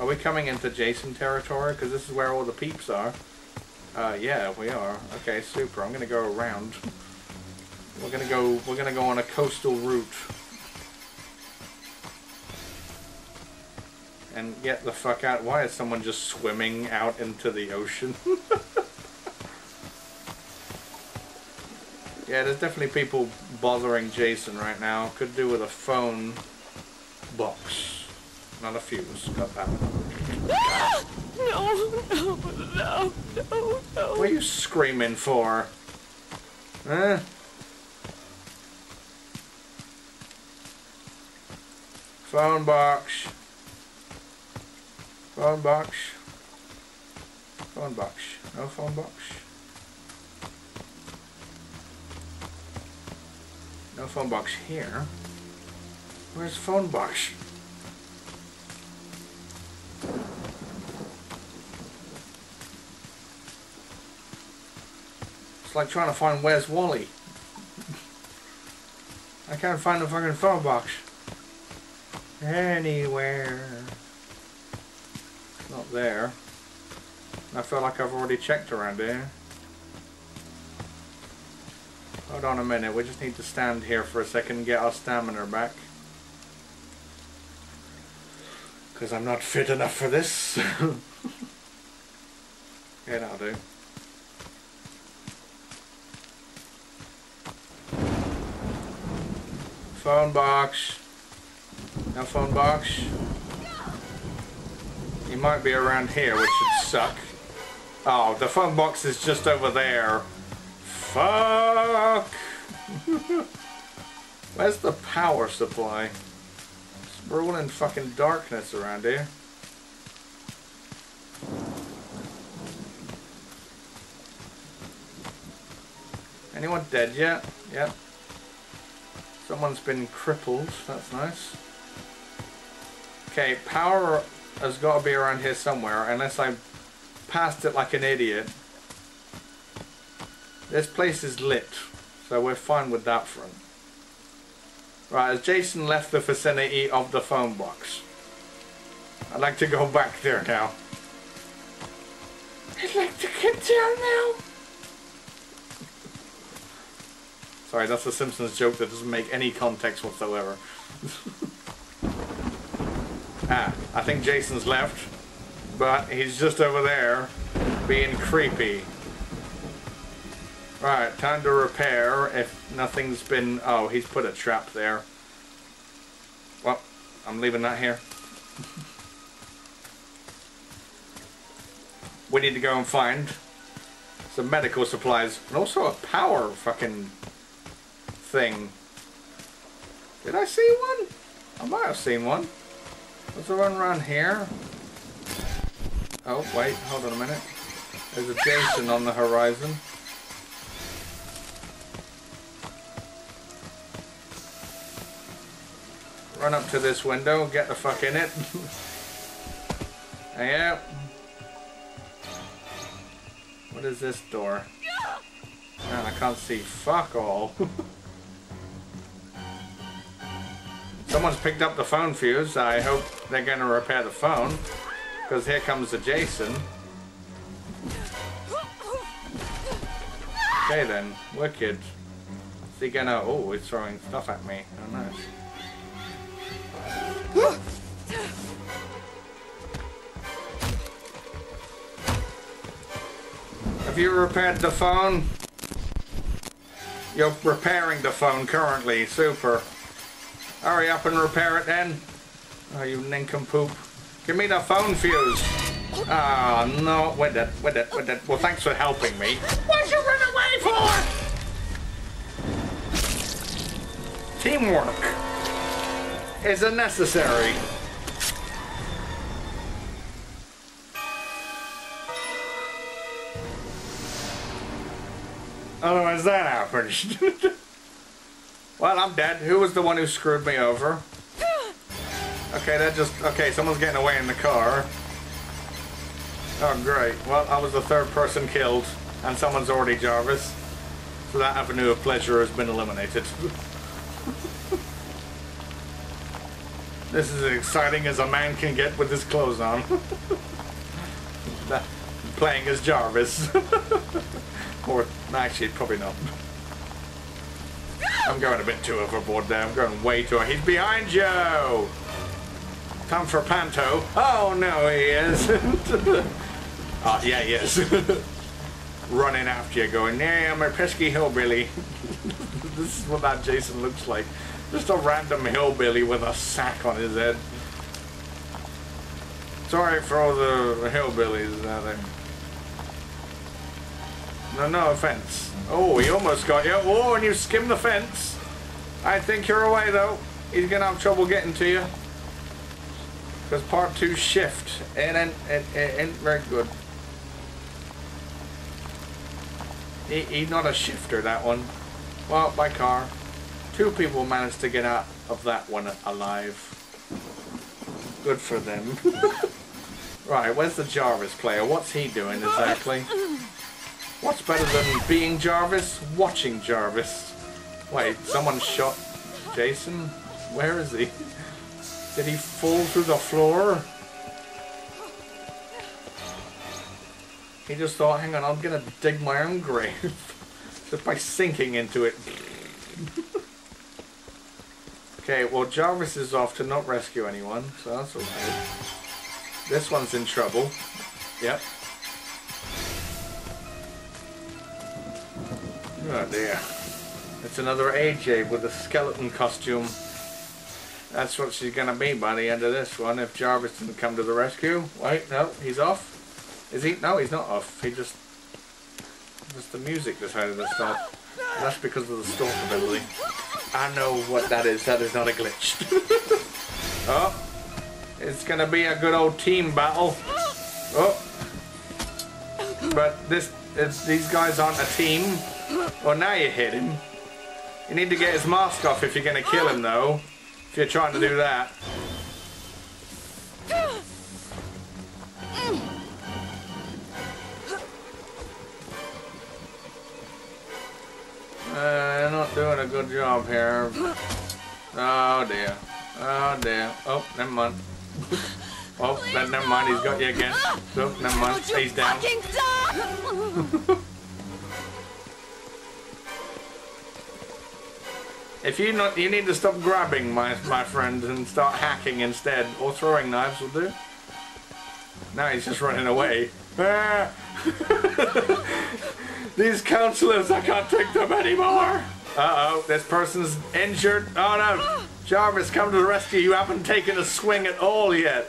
Are we coming into Jason territory? Because this is where all the peeps are. Uh, yeah, we are. Okay, super. I'm gonna go around. We're gonna go. We're gonna go on a coastal route. And get the fuck out. Why is someone just swimming out into the ocean? yeah, there's definitely people bothering Jason right now. Could do with a phone box. Not a fuse. Got that!
No, no, no, no, no.
What are you screaming for? Huh? Phone box. Phone box. Phone box. No phone box. No phone box here. Where's the phone box? It's like trying to find where's Wally. I can't find the fucking phone box. Anywhere. Not there. I feel like I've already checked around here. Hold on a minute, we just need to stand here for a second and get our stamina back. Because I'm not fit enough for this. yeah, that'll do. Phone box. No phone box. He might be around here, which would suck. Oh, the phone box is just over there. Fuck! Where's the power supply? It's rolling in fucking darkness around here. Anyone dead yet? Yep. Someone's been crippled. That's nice. Okay, power has got to be around here somewhere, unless I passed it like an idiot. This place is lit, so we're fine with that front. Right, as Jason left the vicinity of the phone box. I'd like to go back there now. I'd like to get down now. Sorry, that's a Simpsons joke that doesn't make any context whatsoever. ah, I think Jason's left, but he's just over there being creepy. Right, time to repair if nothing's been... Oh, he's put a trap there. Well, I'm leaving that here. we need to go and find some medical supplies and also a power fucking thing. Did I see one? I might have seen one. There one around here? Oh, wait, hold on a minute. There's a Jason on the horizon. Run up to this window, get the fuck in it. yeah. What is this door? Man, I can't see fuck all. Someone's picked up the phone fuse. I hope they're going to repair the phone. Because here comes the Jason. Okay then, wicked. Is he gonna... Oh, he's throwing stuff at me. Oh, nice. Have you repaired the phone? You're repairing the phone currently. Super. Hurry up and repair it then. Oh, you nincompoop. Give me the phone fuse. Ah, oh, no. With it, with it, with it. Well, thanks for helping me. What'd you run away for? Teamwork is a necessary. Otherwise that happens. well, I'm dead. Who was the one who screwed me over? Okay, that just... Okay, someone's getting away in the car. Oh, great. Well, I was the third person killed, and someone's already Jarvis. So that avenue of pleasure has been eliminated. this is as exciting as a man can get with his clothes on. Playing as Jarvis. or, actually, probably not. I'm going a bit too overboard there. I'm going way too... He's behind you! Time for Panto. Oh, no, he isn't. oh, yeah, he is. Running after you, going, yeah, I'm a pesky hillbilly. this is what that Jason looks like. Just a random hillbilly with a sack on his head. Sorry for all the hillbillies out there. No, no offense. Oh, he almost got you. Oh, and you skimmed the fence. I think you're away, though. He's going to have trouble getting to you. Because part two shift. And ain't, it, it ain't very good. He, he's not a shifter, that one. Well, by car. Two people managed to get out of that one alive. Good for them. right, where's the Jarvis player? What's he doing exactly? What's better than being Jarvis? Watching Jarvis. Wait, someone shot Jason? Where is he? Did he fall through the floor? He just thought, hang on, I'm gonna dig my own grave. just by sinking into it. okay, well Jarvis is off to not rescue anyone, so that's okay. This one's in trouble. Yep. Oh dear. It's another AJ with a skeleton costume. That's what she's going to be by the end of this one if Jarvis didn't come to the rescue. Wait, no, he's off. Is he? No, he's not off. He just... Just the music decided to stop. That's because of the stalk ability. I know what that is. That is not a glitch. oh. It's going to be a good old team battle. Oh. But this... these guys aren't a team. Well, now you hit him. You need to get his mask off if you're going to kill him, though. If you're trying to do that. Uh, not doing a good job here. Oh dear. Oh dear. Oh, never mind. oh, that, never mind. He's got you again. Oh, never mind. He's down. If you not, you need to stop grabbing, my my friend, and start hacking instead, or throwing knives will do. Now he's just running away. Ah. These counselors, I can't take them anymore. Uh-oh, this person's injured. Oh no, Jarvis, come to the rescue. You haven't taken a swing at all yet.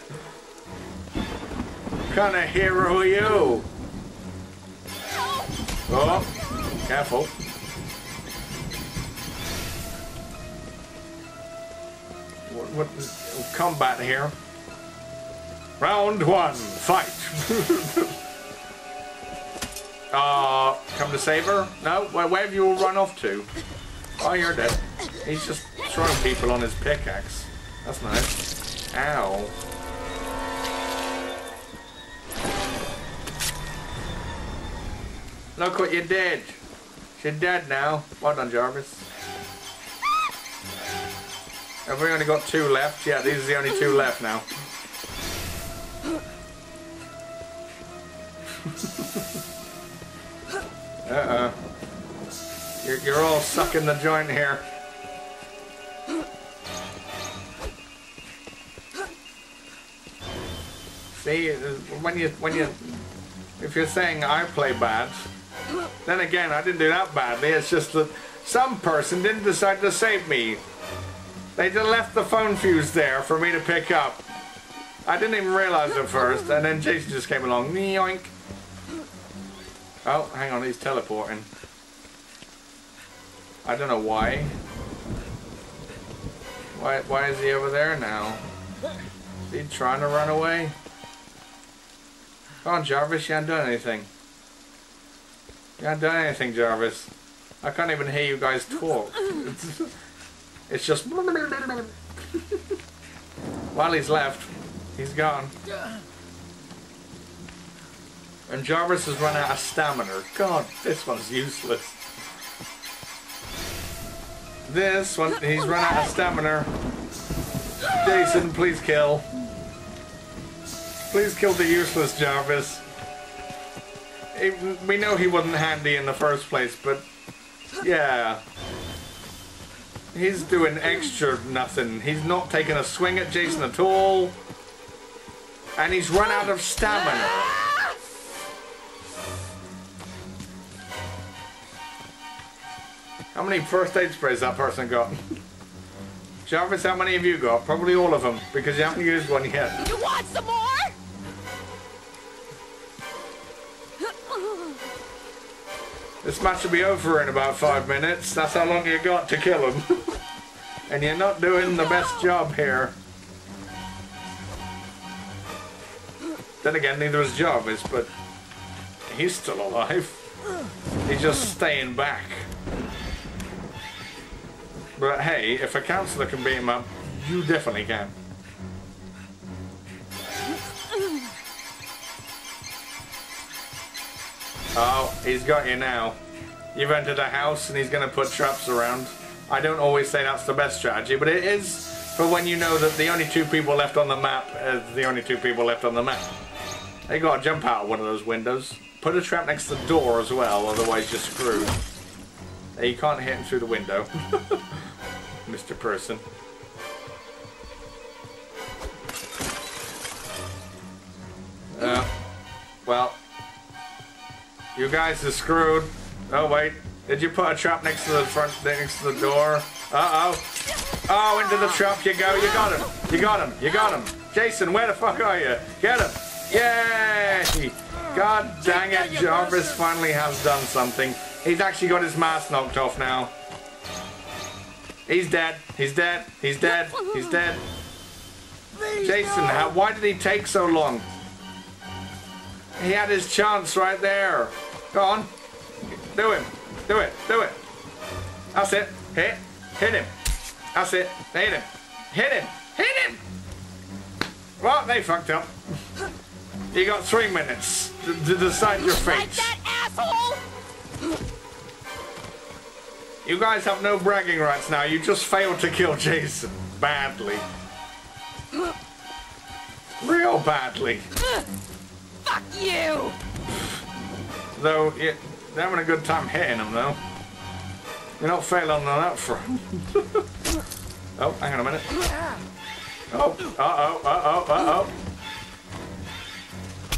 What kind of hero are you? Oh, careful. What, combat here. Round one, fight. uh, come to save her? No? Where, where have you all run off to? Oh, you're dead. He's just throwing people on his pickaxe. That's nice. Ow. Look what you did. She's dead now. Well done, Jarvis. Have we only got two left? Yeah, these are the only two left now. Uh-oh. You're, you're all sucking the joint here. See, uh, when you, when you, if you're saying I play bad, then again, I didn't do that badly. It's just that some person didn't decide to save me. They just left the phone fuse there for me to pick up. I didn't even realize at first, and then Jason just came along. Yoink. Oh, hang on, he's teleporting. I don't know why. Why, why is he over there now? Is he trying to run away? Come on, Jarvis, you haven't done anything. You haven't done anything, Jarvis. I can't even hear you guys talk. It's, just... While he's left, he's gone. And Jarvis has run out of stamina. God, this one's useless. This one, he's run out of stamina. Jason, please kill. Please kill the useless Jarvis. It- we know he wasn't handy in the first place, but yeah. He's doing extra nothing. He's not taking a swing at Jason at all. And he's run out of stamina. How many first aid sprays that person got? Jarvis, how many have you got? Probably all of them, because you haven't used one yet.
You want some more?
This match will be over in about five minutes. That's how long you got to kill him. and you're not doing the best job here. Then again, neither is Jarvis, but he's still alive. He's just staying back. But hey, if a counselor can beat him up, you definitely can. Oh, he's got you now. You've entered a house and he's going to put traps around. I don't always say that's the best strategy, but it is for when you know that the only two people left on the map is the only two people left on the map. They got to jump out of one of those windows. Put a trap next to the door as well, otherwise you're screwed. You can't hit him through the window. Mr. Person. Uh, well, you guys are screwed. Oh wait, did you put a trap next to the front, next to the door? Uh oh. Oh, into the trap you go. You got him. You got him. You got him. Jason, where the fuck are you? Get him. Yay! God dang it, Jarvis finally has done something. He's actually got his mask knocked off now. He's dead. He's dead. He's dead. He's dead. Jason, how, why did he take so long? He had his chance right there. Go on. Do him. Do it. Do it. That's it. Hit. Hit him. That's it. Hit him. Hit him. Hit him. Well, they fucked up. You got three minutes to, to decide your fate.
Like that asshole?
You guys have no bragging rights now. You just failed to kill Jason. Badly. Real badly.
Fuck you!
Though, yeah, they're having a good time hitting him, though. You're not failing on that front. oh, hang on a minute. Oh, uh-oh, uh-oh, uh-oh.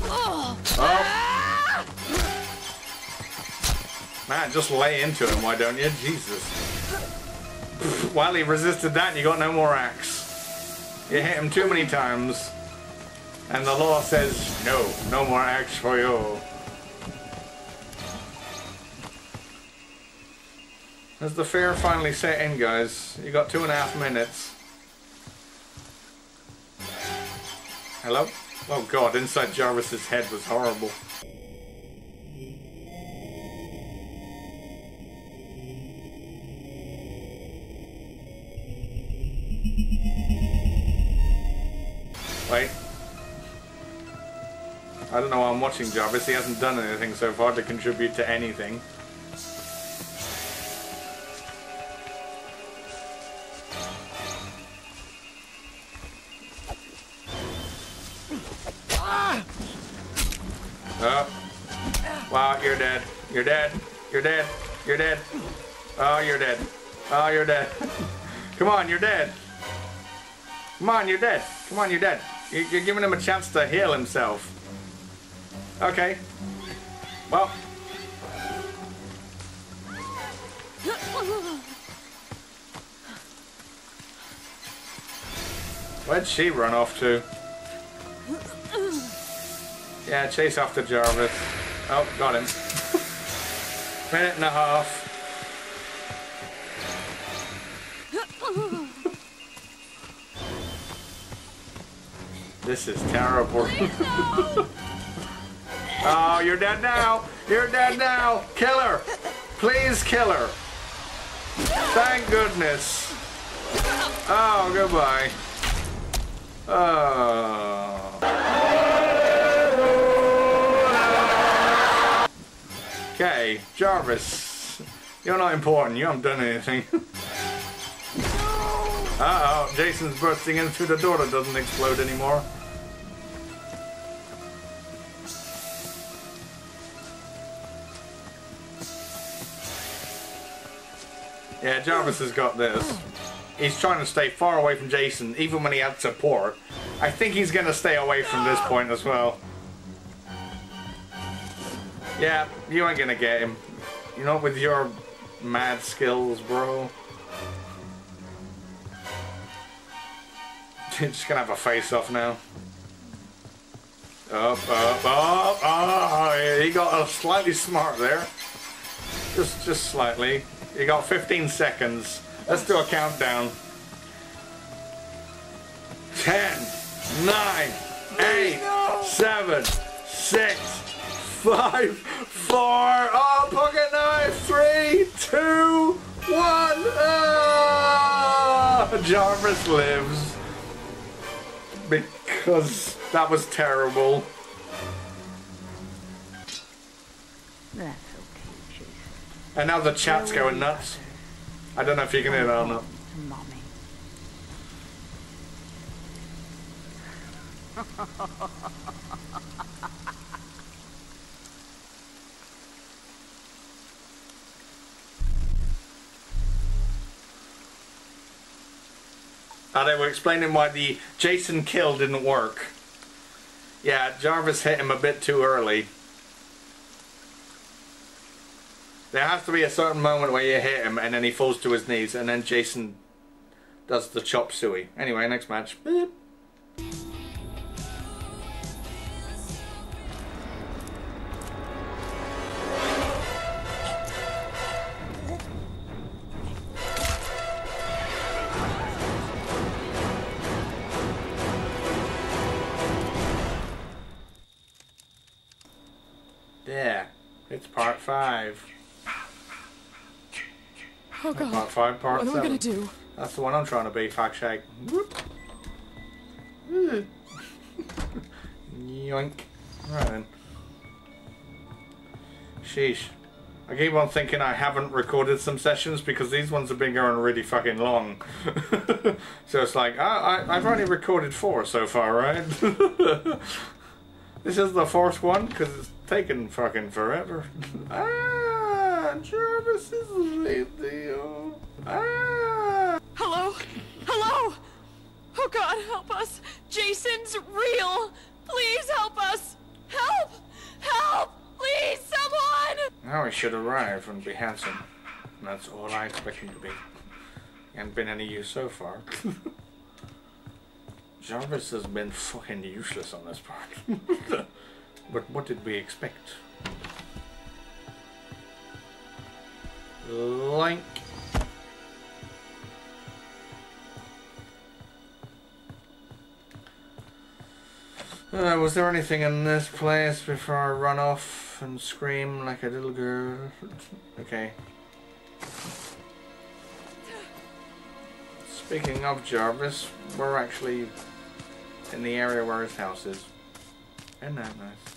Oh.
Oh, man, just lay into him, why don't you? Jesus. Well, he resisted that you got no more axe. You hit him too many times. And the law says, no, no more axe for you. Has the fair finally set in, guys? You got two and a half minutes. Hello? Oh god, inside Jarvis's head was horrible. Wait. I don't know why I'm watching Jarvis. He hasn't done anything so far to contribute to anything. Oh. Wow, you're dead. You're dead. You're dead. You're dead. Oh, you're dead. Oh, you're dead. Come on, you're dead. Come on, you're dead. Come on, you're dead. You- You're giving him a chance to heal himself. Okay. Well, where'd she run off to? Yeah, chase after Jarvis. Oh, got him. Minute and a half. This is terrible. oh, you're dead now. You're dead now. Kill her. Please kill her. Thank goodness. Oh, goodbye. Oh. Okay, Jarvis. You're not important. You haven't done anything. Uh-oh, Jason's bursting in through the door that doesn't explode anymore. Yeah, Jarvis has got this. He's trying to stay far away from Jason, even when he had support. I think he's gonna stay away from this point as well. Yeah, you ain't gonna get him. You know, with your mad skills, bro. just gonna have a face off now. Up, up, up, oh, he got a slightly smart there. Just, just slightly. You got 15 seconds. Let's do a countdown. 10, 9, 8, 7, 6, 5, 4, oh, pocket knife, 3, 2, 1. Ah, Jarvis lives. Because that was terrible.
That's okay, Jason.
And now the chat's going nuts. I don't know if you can hear that or not.
Mommy.
Ah, they were explaining why the Jason kill didn't work. Yeah, Jarvis hit him a bit too early. There has to be a certain moment where you hit him and then he falls to his knees and then Jason does the chop suey. Anyway, next match. Beep. Five.
Oh
Part
god.
five, part
What are we
seven.
gonna do?
That's the one I'm trying to be, fact shake. Whoop. Hmm. Yoink. Right then. Sheesh. I keep on thinking I haven't recorded some sessions because these ones have been going really fucking long. so it's like, I, I, I've only recorded four so far, right? this is the fourth one because taken fucking forever. ah, Jarvis is radio. Ah.
Hello? Hello? Oh god, help us! Jason's real! Please help us! Help! Help! Please, someone!
Now he should arrive and be handsome. And that's all I expect him to be. Hasn't been any use so far. Jarvis has been fucking useless on this part. but what did we expect? Link. Uh, was there anything in this place before I run off and scream like a little girl? okay. Speaking of Jarvis, we're actually in the area where his house is. Isn't that nice?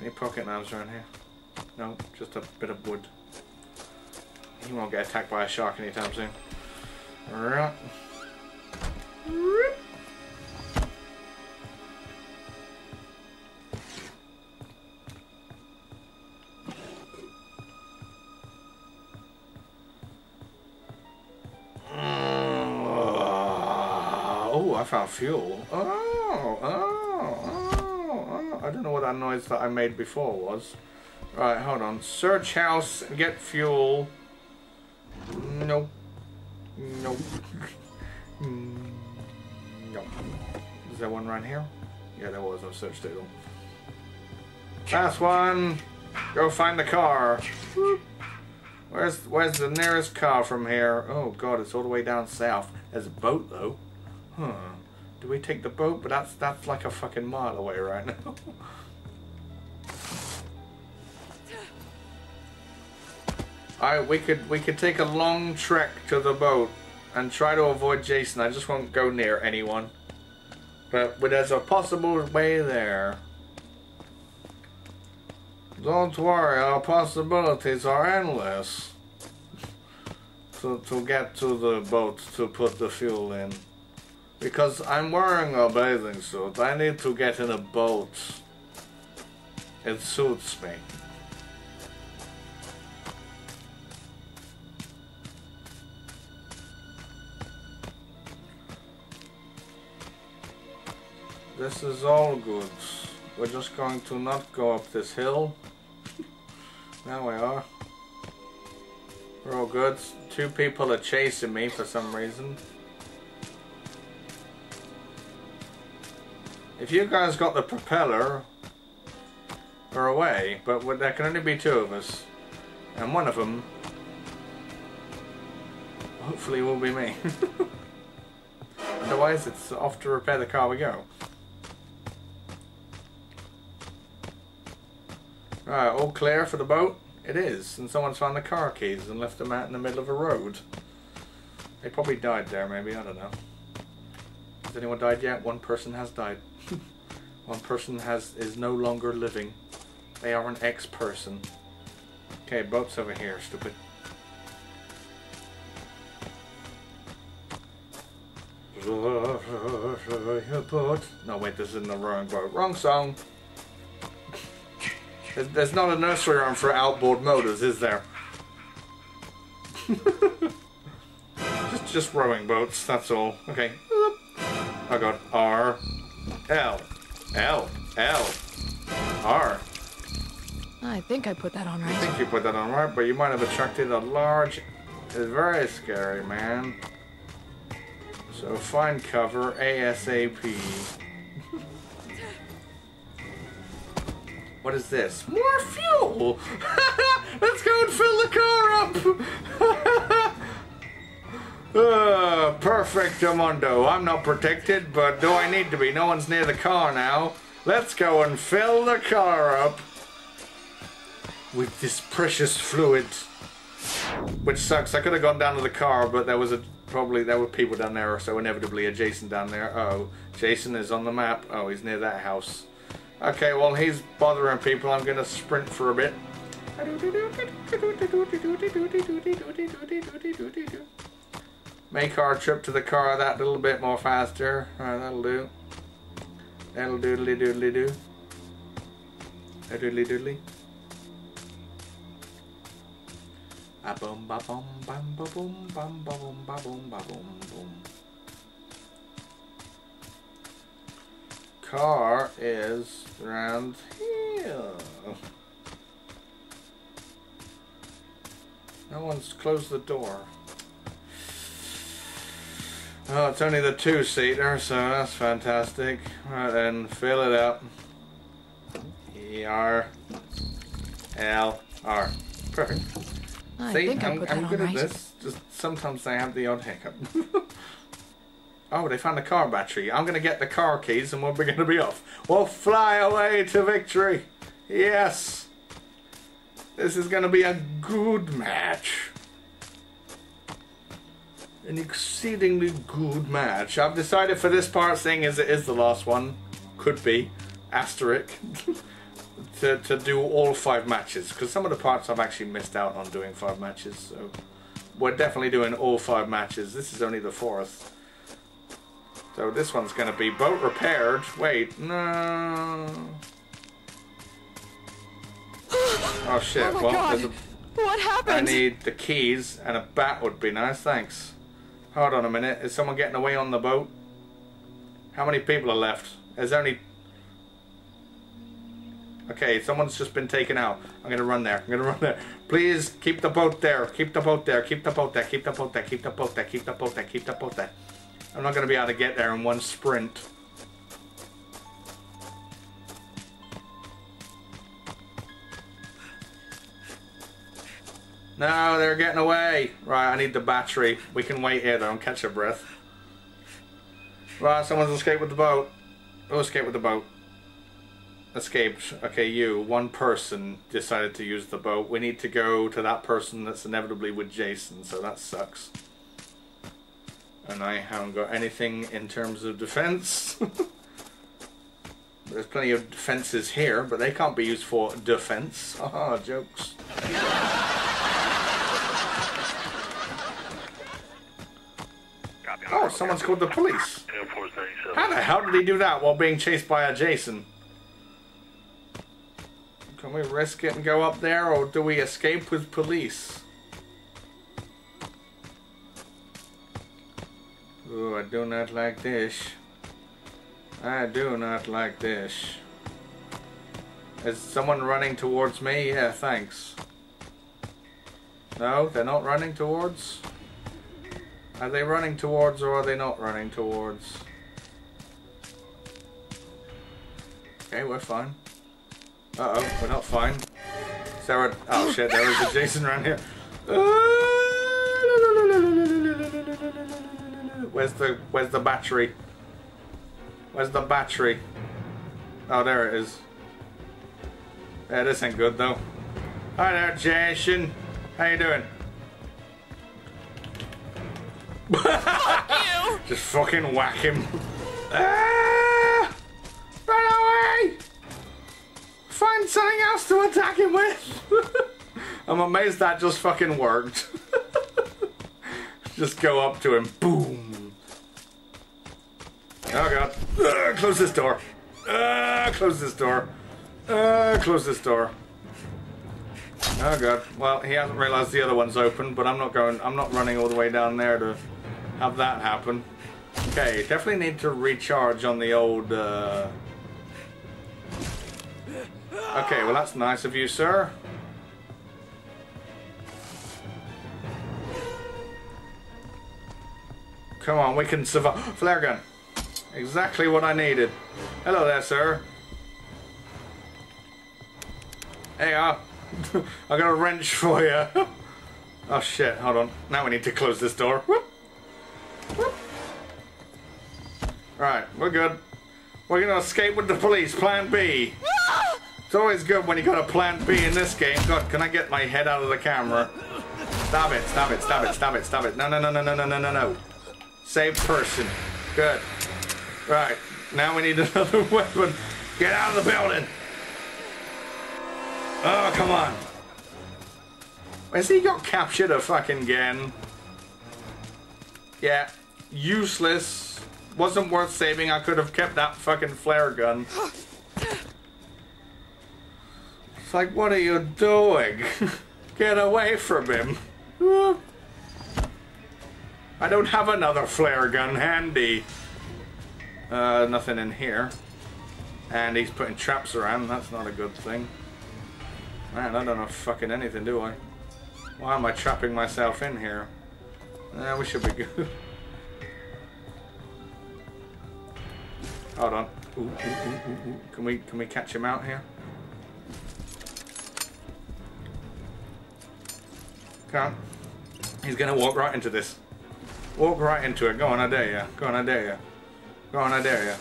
Any pocket knives around here? No, just a bit of wood. He won't get attacked by a shark anytime soon. Alright. Oh, I found fuel. Oh, oh, I don't know what that noise that I made before was. Right, hold on. Search house and get fuel. Nope. Nope. Nope. Is there one around here? Yeah, there was. I searched it all. Last one. Go find the car. Where's Where's the nearest car from here? Oh God, it's all the way down south. There's a boat though. Huh. Do we take the boat? But that's that's like a fucking mile away right now. Alright, we could we could take a long trek to the boat and try to avoid Jason. I just won't go near anyone. But, but there's a possible way there. Don't worry, our possibilities are endless. To, to get to the boat to put the fuel in. Because I'm wearing a bathing suit. I need to get in a boat. It suits me. This is all good. We're just going to not go up this hill. there we are. We're all good. Two people are chasing me for some reason. If you guys got the propeller, we're away. But there can only be two of us. And one of them, hopefully, will be me. Otherwise, it's off to repair the car we go. Right, all clear for the boat? It is, and someone's found the car keys and left them out in the middle of a road. They probably died there, maybe, I don't know. Has anyone died yet? One person has died. One person has is no longer living. They are an ex-person. Okay, boat's over here, stupid. No, wait, this is in the wrong boat. Wrong song. There's, there's not a nursery rhyme for outboard motors, is there? just, just rowing boats, that's all. Okay. Oh god. R. L. L. L. R.
I think I put that on right.
I think you put that on right, but you might have attracted a large... It's very scary, man. So find cover ASAP. what is this? More fuel! Let's go and fill the car up! uh, perfect, Amundo. I'm not protected, but do I need to be? No one's near the car now. Let's go and fill the car up with this precious fluid. Which sucks. I could have gone down to the car, but there was a probably there were people down there, or so inevitably a Jason down there. Oh, Jason is on the map. Oh, he's near that house. Okay, well he's bothering people. I'm gonna sprint for a bit. Make our trip to the car that little bit more faster. Alright, that'll do. That'll doodly doodly do. A doodly doodly. A boom ba boom bam ba boom bam ba boom ba boom ba boom boom. Car is around here. No one's closed the door. Oh, it's only the two-seater, so that's fantastic. Right then, fill it up. E R L R. Perfect.
Oh, I
See, I'm, I'm good
on
at this. Just sometimes I have the odd hiccup. oh, they found the car battery. I'm gonna get the car keys and we're gonna be off. We'll fly away to victory. Yes. This is gonna be a good match. An exceedingly good match. I've decided for this part, seeing as it is the last one, could be asterisk. to, to do all five matches because some of the parts I've actually missed out on doing five matches so we're definitely doing all five matches. This is only the fourth. So this one's gonna be boat repaired. Wait no. Oh shit.
Oh
well a,
What
I need the keys and a bat would be nice. Thanks hold on a minute is someone getting away on the boat how many people are left there's only Okay, someone's just been taken out. I'm gonna run there. I'm gonna run there. Please keep the boat there. Keep the boat there. Keep the boat there. Keep the boat there. Keep the boat there. Keep the boat there. Keep the boat there. I'm not gonna be able to get there in one sprint. No, they're getting away. Right, I need the battery. We can wait here though and catch a breath. Right, someone's escaped with the boat. Who escaped with the boat? Escaped. Okay, you. One person decided to use the boat. We need to go to that person that's inevitably with Jason, so that sucks. And I haven't got anything in terms of defense. There's plenty of defenses here, but they can't be used for defense. Ah, jokes. Oh, someone's called the police. How the hell did he do that while being chased by a Jason? Can we risk it and go up there, or do we escape with police? Ooh, I do not like this. I do not like this. Is someone running towards me? Yeah, thanks. No, they're not running towards? Are they running towards or are they not running towards? Okay, we're fine. Uh-oh, we're not fine. Sarah, oh shit, there is a Jason around here. Where's the, where's the battery? Where's the battery? Oh, there it is. Yeah, this ain't good though. Hi there, Jason. How you doing?
You!
Just fucking whack him. Ah! Run away! Find something else to attack him with. I'm amazed that just fucking worked. just go up to him. Boom. Oh god. Uh, close this door. Uh, close this door. Uh, close this door. Oh god. Well, he hasn't realised the other one's open, but I'm not going. I'm not running all the way down there to have that happen. Okay, definitely need to recharge on the old. Uh... Okay, well that's nice of you, sir. Come on, we can survive. Flare gun. Exactly what I needed. Hello there, sir. Hey, uh, I got a wrench for you. oh shit, hold on. Now we need to close this door. Whoop. Right, we're good. We're gonna escape with the police, plan B. It's always good when you got a plan B in this game. God, can I get my head out of the camera? Stop it, stop it, stop it, stop it, stop it. No, no, no, no, no, no, no, no, no. Save person. Good. Right, now we need another weapon. Get out of the building. Oh, come on. Has he got captured a fucking again? Yeah, useless. Wasn't worth saving. I could have kept that fucking flare gun. It's like, what are you doing? Get away from him. I don't have another flare gun handy. Uh, nothing in here. And he's putting traps around. That's not a good thing. Man, I don't know fucking anything, do I? Why am I trapping myself in here? Uh, we should be good. Hold on. Ooh, ooh, ooh. Can we can we catch him out here? Can't. He's gonna walk right into this. Walk right into it. Go on, I dare you. Go on, I dare you. Go on, I dare you.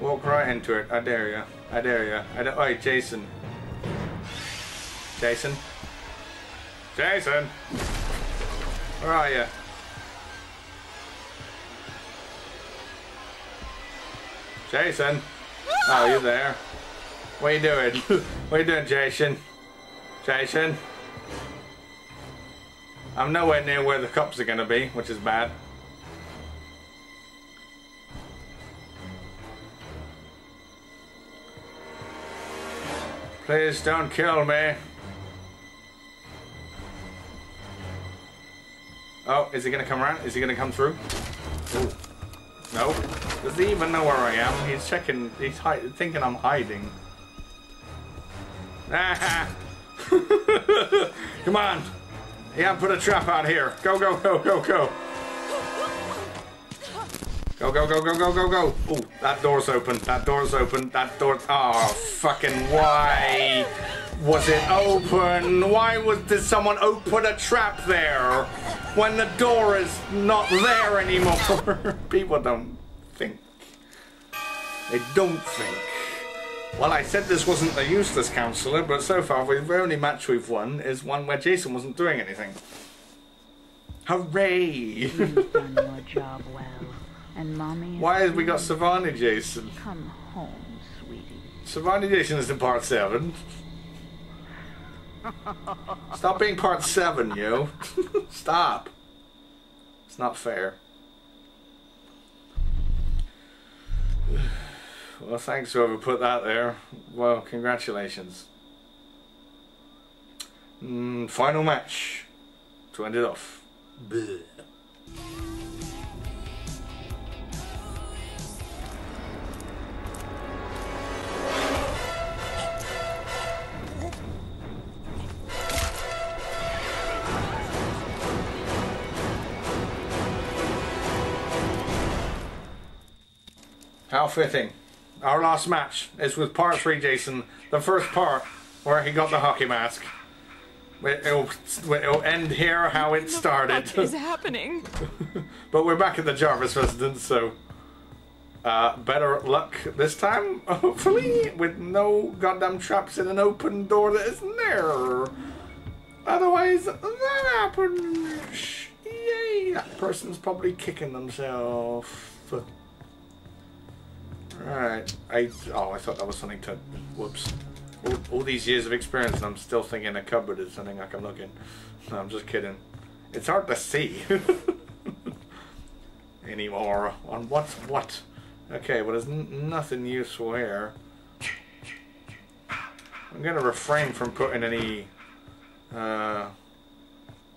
Walk right into it. I dare you. I dare you. I dare. Oi, Jason. Jason. Jason. Where are you? Jason. Oh, you there? What are you doing? what are you doing, Jason? Jason? I'm nowhere near where the cops are gonna be, which is bad. Please don't kill me. Oh, is he gonna come around? Is he gonna come through? Ooh. No. Does he even know where I am? He's checking. He's thinking I'm hiding. Ah! Come on. Yeah, put a trap out here. Go, go, go, go, go. Go, go, go, go, go, go, go. Oh, that door's open. That door's open. That door. Oh, fucking why? Was it open? Why was did someone open a trap there when the door is not there anymore? People don't think. They don't think. Well, I said this wasn't a useless counselor, but so far the only match we've won is one where Jason wasn't doing anything. Hooray!
You've done your job well. And Mommy
Why have we got. Savini Jason?
Come home, sweetie.
Savini Jason is in part 7. Stop being part 7, you. Stop. It's not fair. Well, thanks whoever put that there. Well, congratulations. Mm, final match to end it off. Bleh. How fitting. Our last match is with part three, Jason. The first part where he got the hockey mask. It- It'll, it'll end here how it started.
What is happening?
But we're back at the Jarvis residence, so uh, better luck this time, hopefully, with no goddamn traps in an open door that isn't there. Otherwise, that happens. Yay! That person's probably kicking themselves. Right. I oh, I thought that was something to. Whoops. All, all these years of experience, and I'm still thinking a cupboard is something I can look in. No, I'm just kidding. It's hard to see. anymore on what's what. Okay, well, there's nothing useful here. I'm gonna refrain from putting any uh,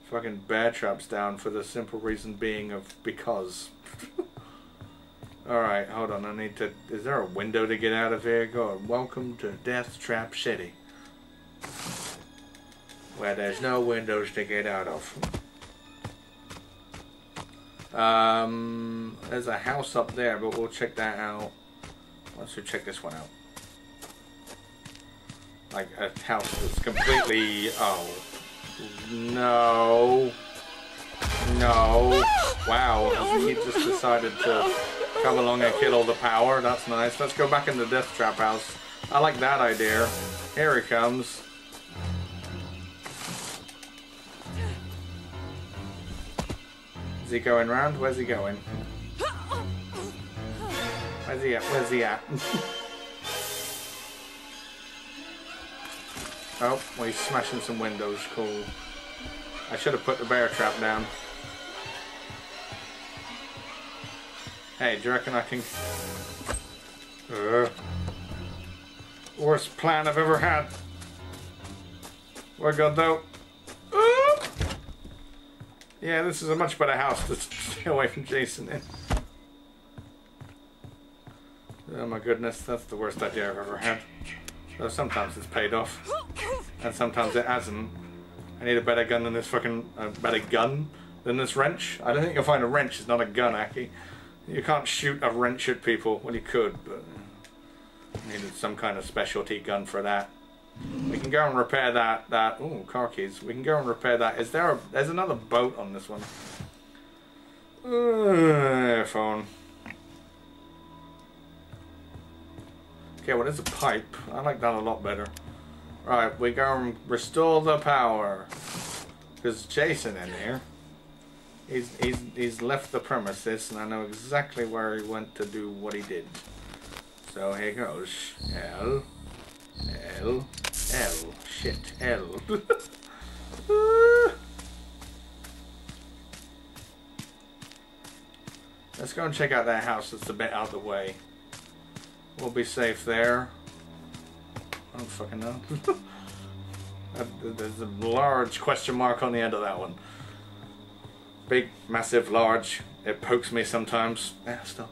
fucking bear traps down for the simple reason being of because. Alright, hold on, I need to. Is there a window to get out of here? Go on. Welcome to Death Trap City. Where there's no windows to get out of. Um, there's a house up there, but we'll check that out we check this one out. Like a house that's completely. Oh. No. No. Wow. He just decided to come along and kill all the power. That's nice. Let's go back in the Death Trap house. I like that idea. Here he comes. Is he going round? Where's he going? Where's he at? Where's he at? oh, well, he's smashing some windows. Cool. I should have put the bear trap down. Hey, do you reckon I can... Uh, worst plan I've ever had. We're good though. Yeah, this is a much better house to stay away from Jason in. Oh my goodness, that's the worst idea I've ever had. Though sometimes it's paid off, and sometimes it hasn't. I need a better gun than this fucking a better gun than this wrench. I don't think you'll find a wrench. It's not a gun, Ackie. You can't shoot a wrench at people. Well, you could, but I needed some kind of specialty gun for that. We can go and repair that. That oh, car keys. We can go and repair that. Is there? A, there's another boat on this one. Uh, phone. Okay, well, there's a pipe. I like that a lot better. Right, we go and restore the power. There's Jason in here. He's, he's, he's left the premises, and I know exactly where he went to do what he did. So here goes. L. L. L. Shit. L. Let's go and check out that house that's a bit out of the way. We'll be safe there. I don't fucking know. There's a large question mark on the end of that one. Big, massive, large. It pokes me sometimes. Yeah, still.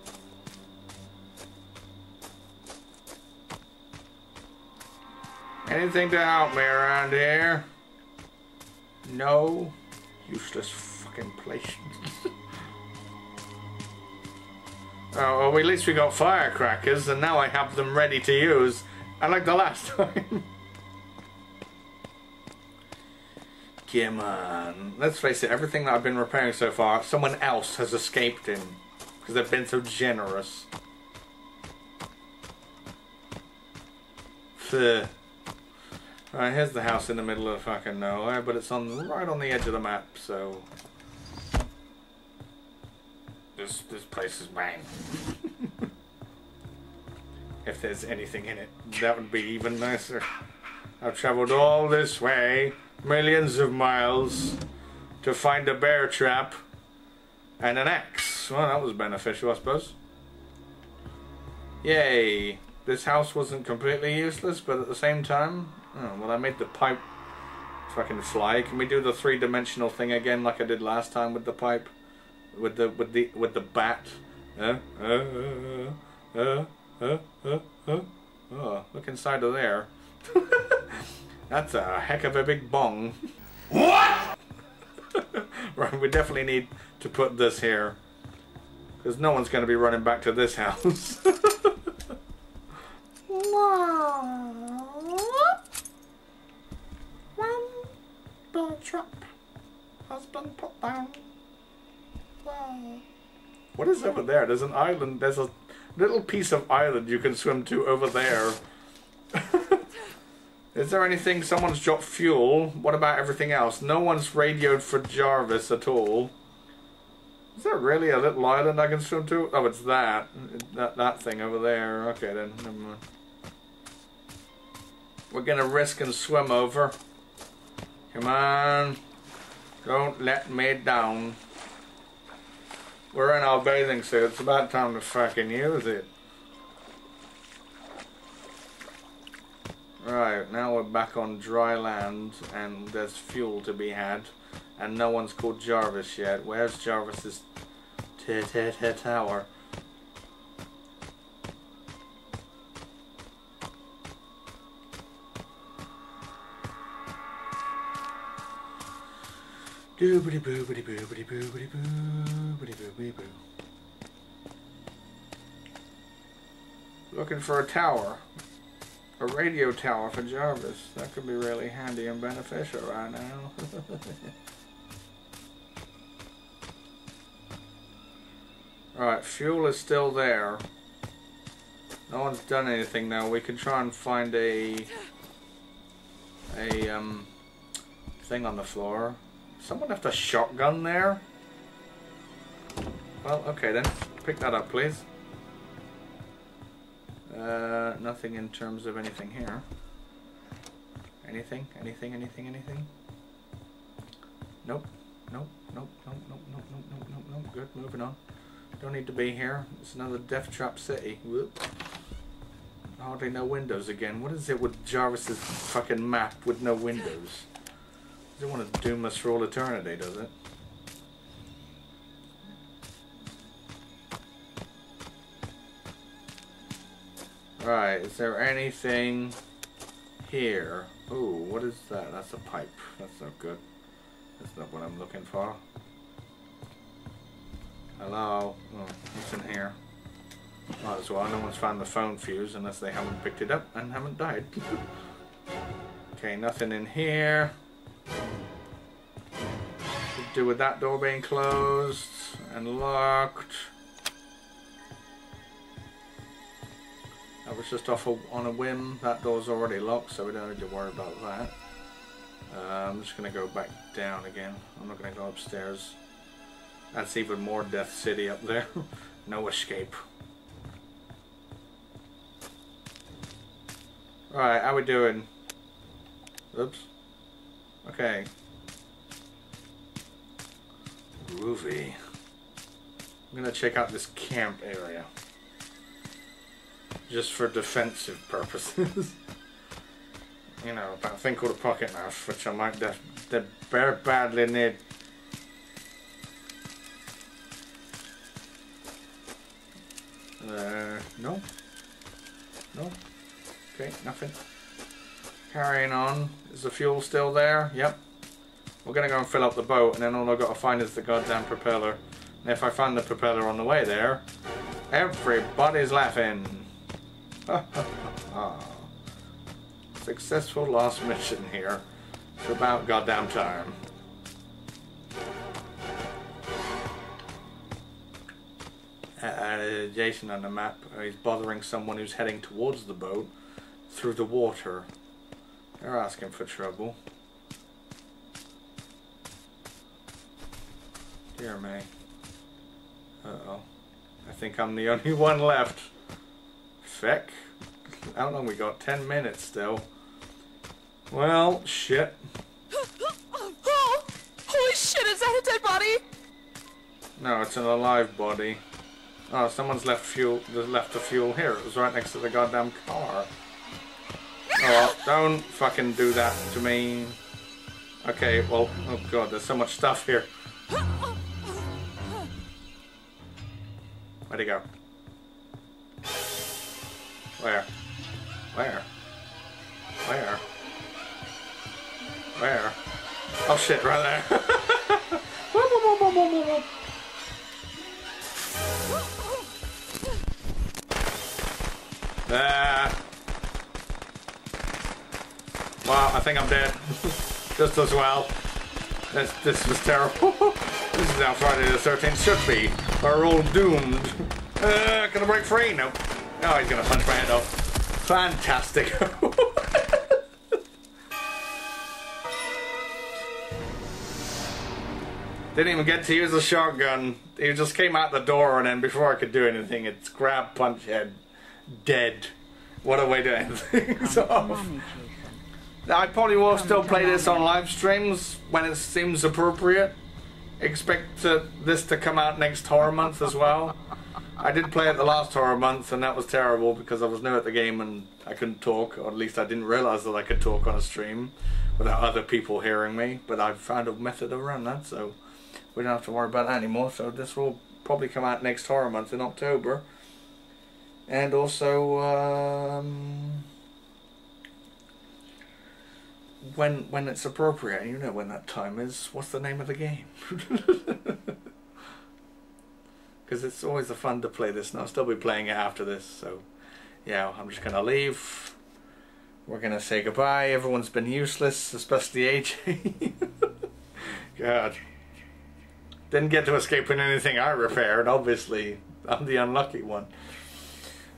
Anything to help me around here? No. Useless fucking place. oh, well, at least we got firecrackers, and now I have them ready to use. Unlike the last time. Come on. Uh, let's face it, everything that I've been repairing so far, someone else has escaped in. Because they've been so generous. Phew. Right, here's the house in the middle of fucking nowhere, but it's on right on the edge of the map, so this this place is mine. if there's anything in it, that would be even nicer. I've traveled all this way, millions of miles, to find a bear trap and an axe. Well, that was beneficial, I suppose. Yay! This house wasn't completely useless, but at the same time, oh, well, I made the pipe fucking fly. Can we do the three-dimensional thing again, like I did last time with the pipe, with the with the with the bat? Uh, uh, uh, uh, uh, uh, uh. Oh, look inside of there. That's a heck of a big bong.
What?
right, we definitely need to put this here. Because no one's going to be running back to this house. One trap has been put down. What is over there? There's an island. There's a little piece of island you can swim to over there. Is there anything? Someone's dropped fuel. What about everything else? No one's radioed for Jarvis at all. Is there really a little island I can swim to? Oh, it's that. That, that thing over there. Okay then, never mind. We're gonna risk and swim over. Come on. Don't let me down. We're in our bathing suits. It's about time to fucking use it. Right, now we're back on dry land and there's fuel to be had. And no one's called Jarvis yet. Where's Jarvis's t t t tower? Doobity boo. Looking for a tower. A radio tower for Jarvis. That could be really handy and beneficial right now. Alright, fuel is still there. No one's done anything now. We can try and find a a um thing on the floor. Someone left a shotgun there? Well, okay then. Pick that up, please. Uh, nothing in terms of anything here. Anything? Anything? Anything? Anything? Nope. Nope. Nope. Nope. Nope. Nope. Nope. Nope. Nope. Nope. Good. Moving on. Don't need to be here. It's another Death Trap City. Whoop. Hardly no windows again. What is it with Jarvis's fucking map with no windows? Does it want to doom us for all eternity, does it? Right, is there anything here? Ooh, what is that? That's a pipe. That's not good. That's not what I'm looking for. Hello? Oh, what's in here? Might as well. No one's found the phone fuse unless they haven't picked it up and haven't died. okay, nothing in here. Could do with that door being closed and locked. That was just off a, on a whim. That door's already locked, so we don't need to worry about that. Uh, I'm just going to go back down again. I'm not going to go upstairs. That's even more Death City up there. no escape. Right, how we doing? Oops. Okay. Groovy. I'm gonna check out this camp area. Just for defensive purposes. you know, that thing called a pocket knife, which I might de de very badly need. Uh, no. No. Okay, nothing. Carrying on. Is the fuel still there? Yep. We're gonna go and fill up the boat, and then all I've got to find is the goddamn propeller. And if I find the propeller on the way there, everybody's laughing. Successful last mission here. It's about goddamn time. Uh, Jason on the map, uh, he's bothering someone who's heading towards the boat through the water. They're asking for trouble. Dear me. Uh-oh. I think I'm the only one left. Feck. How long we got? Ten minutes still. Well, shit.
Oh, holy shit, is that a dead body?
No, it's an alive body. Oh, someone's left fuel. Left the fuel here. It was right next to the goddamn car. Oh, don't fucking do that to me. Okay, well, oh god, there's so much stuff here. Where'd he go? Where? Where? Where? Where? Oh shit, right there. Ah. Wow, I think I'm dead. Just as well. This, this was terrible. this is how Friday the 13th should be. We're all doomed. Uh, gonna break free? Nope. Oh, he's gonna punch my head off. Fantastic. Didn't even get to use the shotgun. He just came out the door and then before I could do anything, it's grab, punch head, dead. What a way to end things off. I probably will still play this on live streams when it seems appropriate. Expect to, this to come out next horror month as well. I did play it the last horror month and that was terrible because I was new at the game and I couldn't talk, or at least I didn't realize that I could talk on a stream without other people hearing me. But I've found a method around that, so we don't have to worry about that anymore. So this will probably come out next horror month in October. And also, um, when when it's appropriate, you know when that time is. What's the name of the game? Because it's always a fun to play this, and I'll still be playing it after this. So, yeah, I'm just gonna leave. We're gonna say goodbye. Everyone's been useless, especially AJ. God, didn't get to escape in anything I repaired. Obviously, I'm the unlucky one.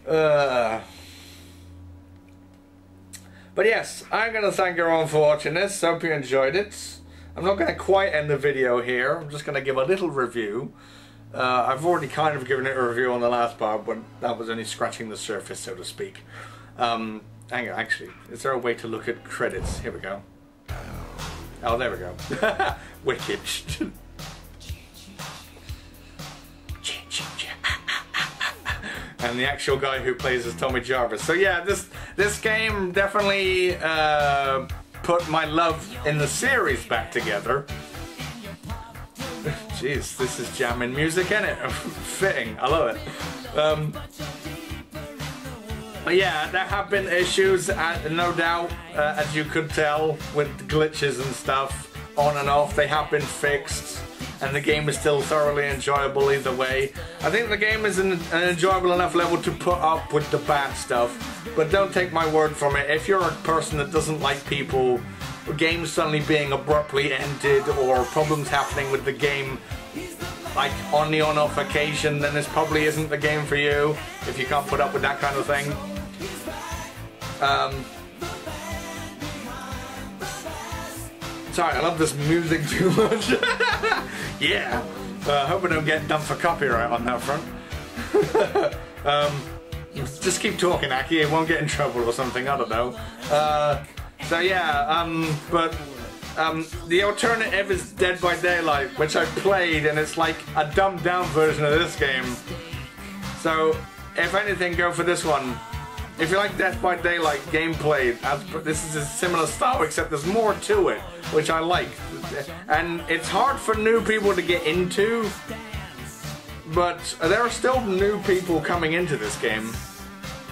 Uh. But yes, I'm going to thank everyone for watching this. Hope you enjoyed it. I'm not going to quite end the video here. I'm just going to give a little review. Uh, I've already kind of given it a review on the last part, but that was only scratching the surface, so to speak. Um, hang on, actually, is there a way to look at credits? Here we go. Oh, there we go. Wicked. and the actual guy who plays as Tommy Jarvis. So yeah, this this game definitely uh, put my love in the series back together. Jeez, this is jamming music in it. Fitting, I love it. Um, but yeah, there have been issues, uh, no doubt, uh, as you could tell, with glitches and stuff on and off. They have been fixed, and the game is still thoroughly enjoyable either way. I think the game is an, an enjoyable enough level to put up with the bad stuff, but don't take my word from it. If you're a person that doesn't like people, games suddenly being abruptly ended, or problems happening with the game like on the on off occasion, then this probably isn't the game for you if you can't put up with that kind of thing. Um, sorry, I love this music too much. yeah, uh, hope we don't get done for copyright on that front. um, just keep talking, Ackie. It won't get in trouble or something. I don't know. Uh, so yeah, um, but um, the alternative is Dead by Daylight, which I played, and it's like a dumbed down version of this game. So, if anything, go for this one. If you like Death by Daylight gameplay, this is a similar style, except there's more to it, which I like. And it's hard for new people to get into, but there are still new people coming into this game.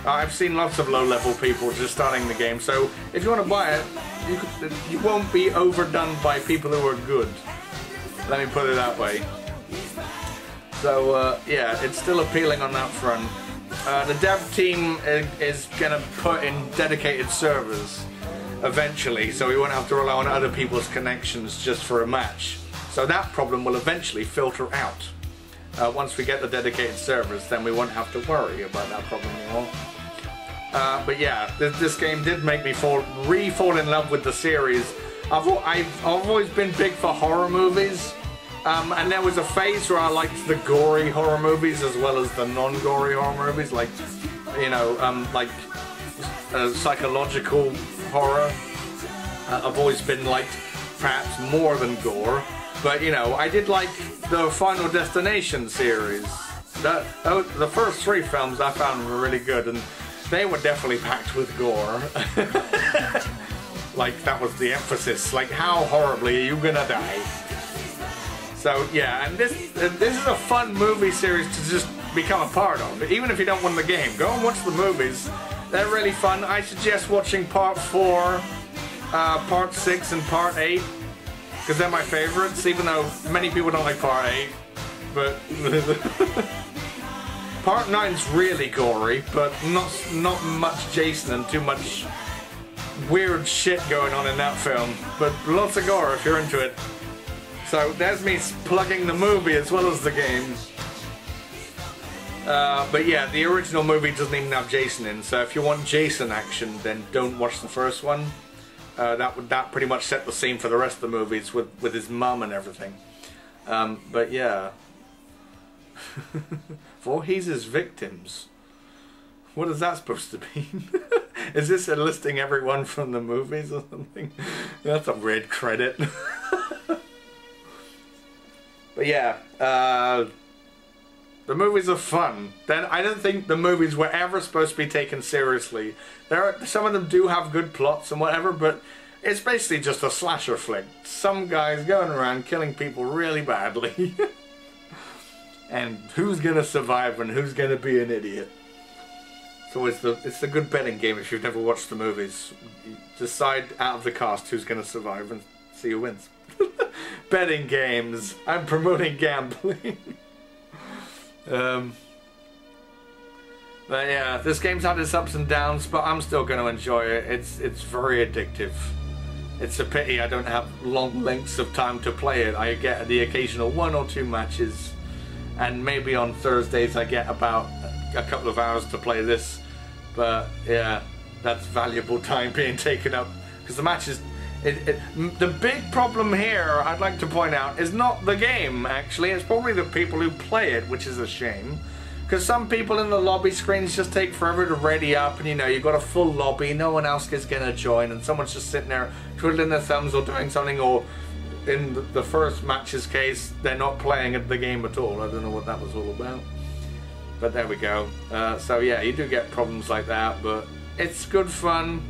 I've seen lots of low-level people just starting the game, so if you want to buy it, you, could, you won't be overdone by people who are good. Let me put it that way. So uh, yeah, it's still appealing on that front. Uh, the dev team is, is gonna put in dedicated servers, eventually, so we won't have to rely on other people's connections just for a match. So that problem will eventually filter out. Uh, once we get the dedicated servers, then we won't have to worry about that problem anymore. Uh, but yeah, this, this, game did make me fall, re-fall in love with the series. I've, I've, I've always been big for horror movies, um, and there was a phase where I liked the gory horror movies as well as the non-gory horror movies, like, you know, um, like uh, psychological horror. Uh, I've always been like perhaps more than gore, but you know, I did like the Final Destination series. The, oh, the first three films I found were really good, and they were definitely packed with gore. like that was the emphasis. Like, how horribly are you gonna die? So yeah, and this this is a fun movie series to just become a part of. Even if you don't win the game, go and watch the movies. They're really fun. I suggest watching part four, uh, part six, and part eight because they're my favorites. Even though many people don't like part eight, but part nine's really gory, but not not much Jason and too much weird shit going on in that film. But lots of gore if you're into it. So there's me plugging the movie as well as the game. Uh, but yeah, the original movie doesn't even have Jason in, so if you want Jason action, then don't watch the first one. Uh, that would that pretty much set the scene for the rest of the movies with with his mum and everything. Um, but yeah, Voorhees' victims. What is that supposed to mean? is this enlisting everyone from the movies or something? That's a red credit. But yeah. Uh, the movies are fun. Then I don't think the movies were ever supposed to be taken seriously. There are some of them do have good plots and whatever, but it's basically just a slasher flick. Some guys going around killing people really badly. and who's gonna survive and who's gonna be an idiot? It's always the it's the good betting game if you've never watched the movies. Decide out of the cast who's gonna survive and see who wins. betting games. I'm promoting gambling. Um, but yeah, this game's had its ups and downs, but I'm still going to enjoy it. It's it's very addictive. It's a pity I don't have long lengths of time to play it. I get the occasional one or two matches, and maybe on Thursdays I get about a couple of hours to play this. But yeah, that's valuable time being taken up because the matches it, it, the big problem here, I'd like to point out, is not the game, actually. It's probably the people who play it, which is a shame. Because some people in the lobby screens just take forever to ready up, and you know, you've got a full lobby, no one else is going to join, and someone's just sitting there twiddling their thumbs or doing something, or in the first match's case, they're not playing the game at all. I don't know what that was all about. But there we go. Uh, so yeah, you do get problems like that, but it's good fun.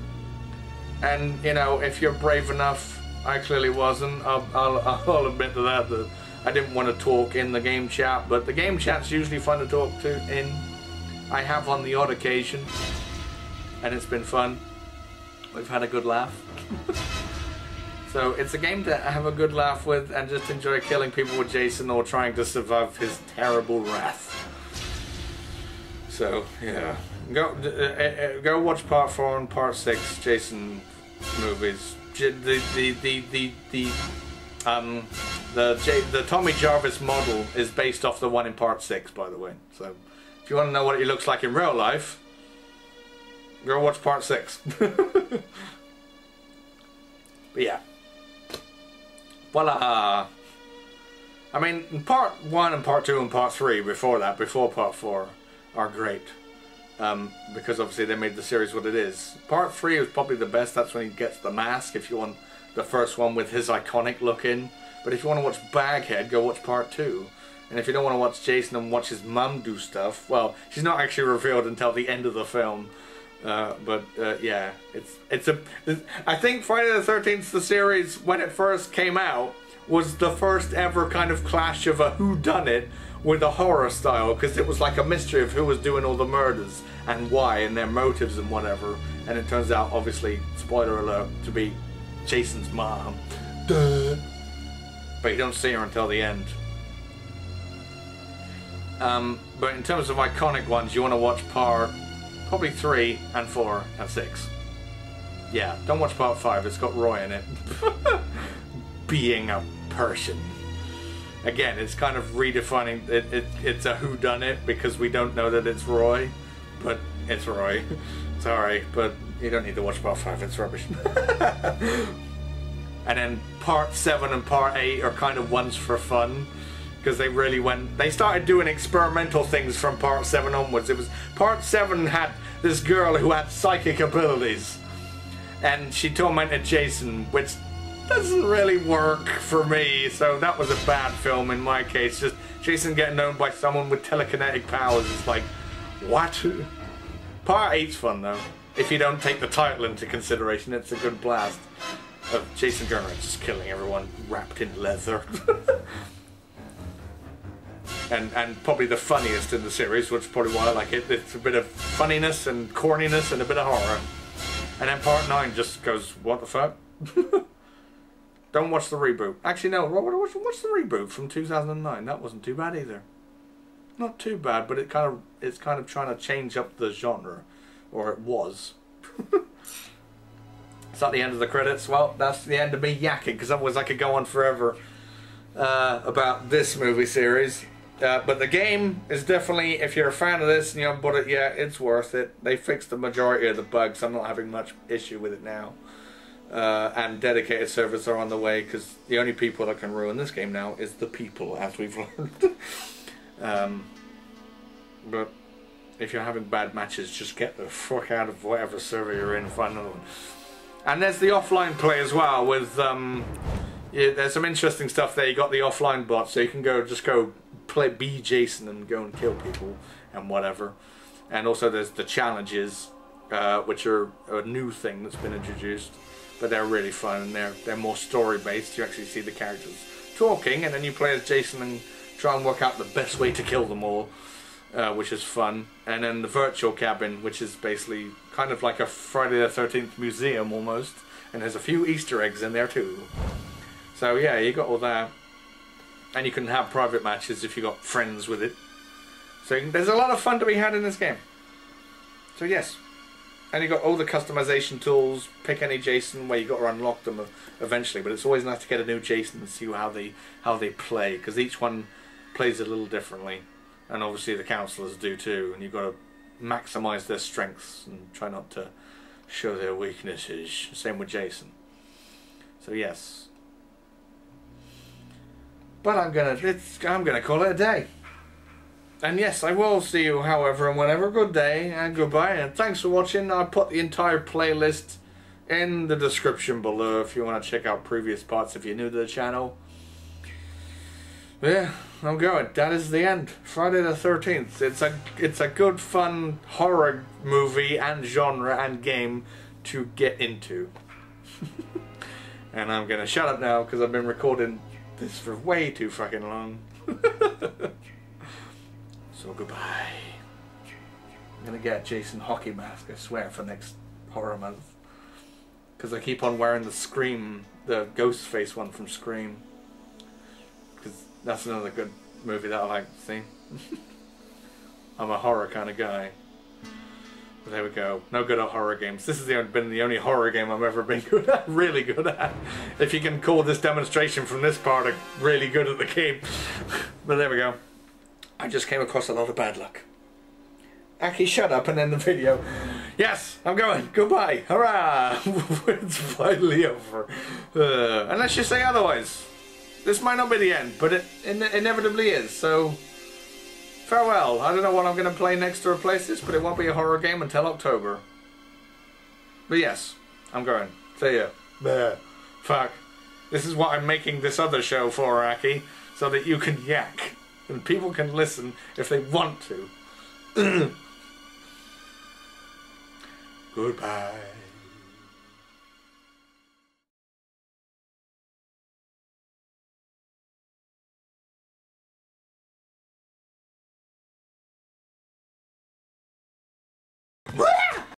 And you know, if you're brave enough, I clearly wasn't. I'll, I'll, I'll admit to that that I didn't want to talk in the game chat, but the game chat's usually fun to talk to in. I have on the odd occasion, and it's been fun. We've had a good laugh. so it's a game to have a good laugh with and just enjoy killing people with Jason or trying to survive his terrible wrath. So yeah, go uh, uh, go watch part four and part six. Jason movies. The the the the, the um the the Tommy Jarvis model is based off the one in part six, by the way. So if you want to know what he looks like in real life, go watch part six. but yeah, voila. I mean, part one and part two and part three before that, before part four, are great um, because obviously they made the series what it is. Part three is probably the best. That's when he gets the mask. If you want the first one with his iconic look in, but if you want to watch Baghead, go watch part two. And if you don't want to watch Jason and watch his mum do stuff, well, she's not actually revealed until the end of the film. Uh, but uh, yeah, it's it's a. I think Friday the Thirteenth, the series, when it first came out, was the first ever kind of clash of a who done it with a horror style because it was like a mystery of who was doing all the murders and why and their motives and whatever. And it turns out, obviously, spoiler alert, to be Jason's mom. Duh. But you don't see her until the end. Um, but in terms of iconic ones, you want to watch part probably three and four and six. yeah, don't watch part five. It's got Roy in it. Being a person. Again, it's kind of redefining. It, it, it's a who done it because we don't know that it's Roy, but it's Roy. Sorry, but you don't need to watch part five. It's rubbish. and then part seven and part eight are kind of ones for fun because they really went. They started doing experimental things from part seven onwards. It was part seven had this girl who had psychic abilities, and she tormented Jason, which doesn't really work for me. So that was a bad film in my case. Just Jason getting known by someone with telekinetic powers is like, what? Part eight's fun though. If you don't take the title into consideration, it's a good blast of Jason Gerner just killing everyone wrapped in leather. and and probably the funniest in the series, which is probably why I like it. It's a bit of funniness and corniness and a bit of horror. And then part nine just goes, what the fuck? Don't watch the reboot. Actually, no. Watch, watch the reboot from 2009. That wasn't too bad either. Not too bad, but it kind of it's kind of trying to change up the genre, or it was. It's that the end of the credits? Well, that's the end of me yakking because otherwise I could go on forever uh, about this movie series. Uh, but the game is definitely, if you're a fan of this and you haven't bought it yet, it's worth it. They fixed the majority of the bugs. I'm not having much issue with it now. Uh, and dedicated servers are on the way because the only people that can ruin this game now is the people, as we've learned. Um, but if you're having bad matches, just get the fuck out of whatever server you're in, find another one. And there's the offline play as well with um, yeah, there's some interesting stuff there. You got the offline bot, so you can go just go play be Jason and go and kill people and whatever. And also there's the challenges, uh, which are a new thing that's been introduced, but they're really fun and they're they're more story based. You actually see the characters talking, and then you play as Jason and try and work out the best way to kill them all, uh, which is fun. And then the virtual cabin, which is basically kind of like a Friday the Thirteenth museum almost, and there's a few Easter eggs in there too. So yeah, you got all that. And you can have private matches if you got friends with it. So there's a lot of fun to be had in this game. So yes. And you got all the customization tools. Pick any Jason where you got to unlock them eventually. But it's always nice to get a new Jason and see how they how they play because each one plays a little differently, and obviously the counselors do too. And you've got to maximize their strengths and try not to show their weaknesses. Same with Jason. So yes, but I'm gonna I'm gonna call it a day. And yes, I will see you however and whenever. Good day and goodbye and thanks for watching. I'll put the entire playlist in the description below if you want to check out previous parts if you're new to the channel. Yeah, I'm going. That is the end. Friday the 13th. It's a it's a good fun horror movie and genre and game to get into. and I'm gonna shut up now because I've been recording this for way too fucking long. so goodbye. I'm gonna get a Jason hockey mask, I swear, for next horror month. Because I keep on wearing the Scream, the ghost face one from Scream. That's another good movie that I like to see. I'm a horror kind of guy. But there we go. No good at horror games. This has been the only horror game I've ever been good at. really good at. If you can call this demonstration from this part a really good at the game. but there we go. I just came across a lot of bad luck. Ackie, shut up and end the video. Yes, I'm going. Goodbye. Hurrah! it's finally over. Uh, unless you say otherwise. This might not be the end, but it in inevitably is, so... Farewell. I don't know what I'm going to play next to replace this, but it won't be a horror game until October. But yes, I'm going. See ya. There. Fuck. This is what I'm making this other show for, Ackie, so that you can yak. And people can listen if they want to. Goodbye. Ah!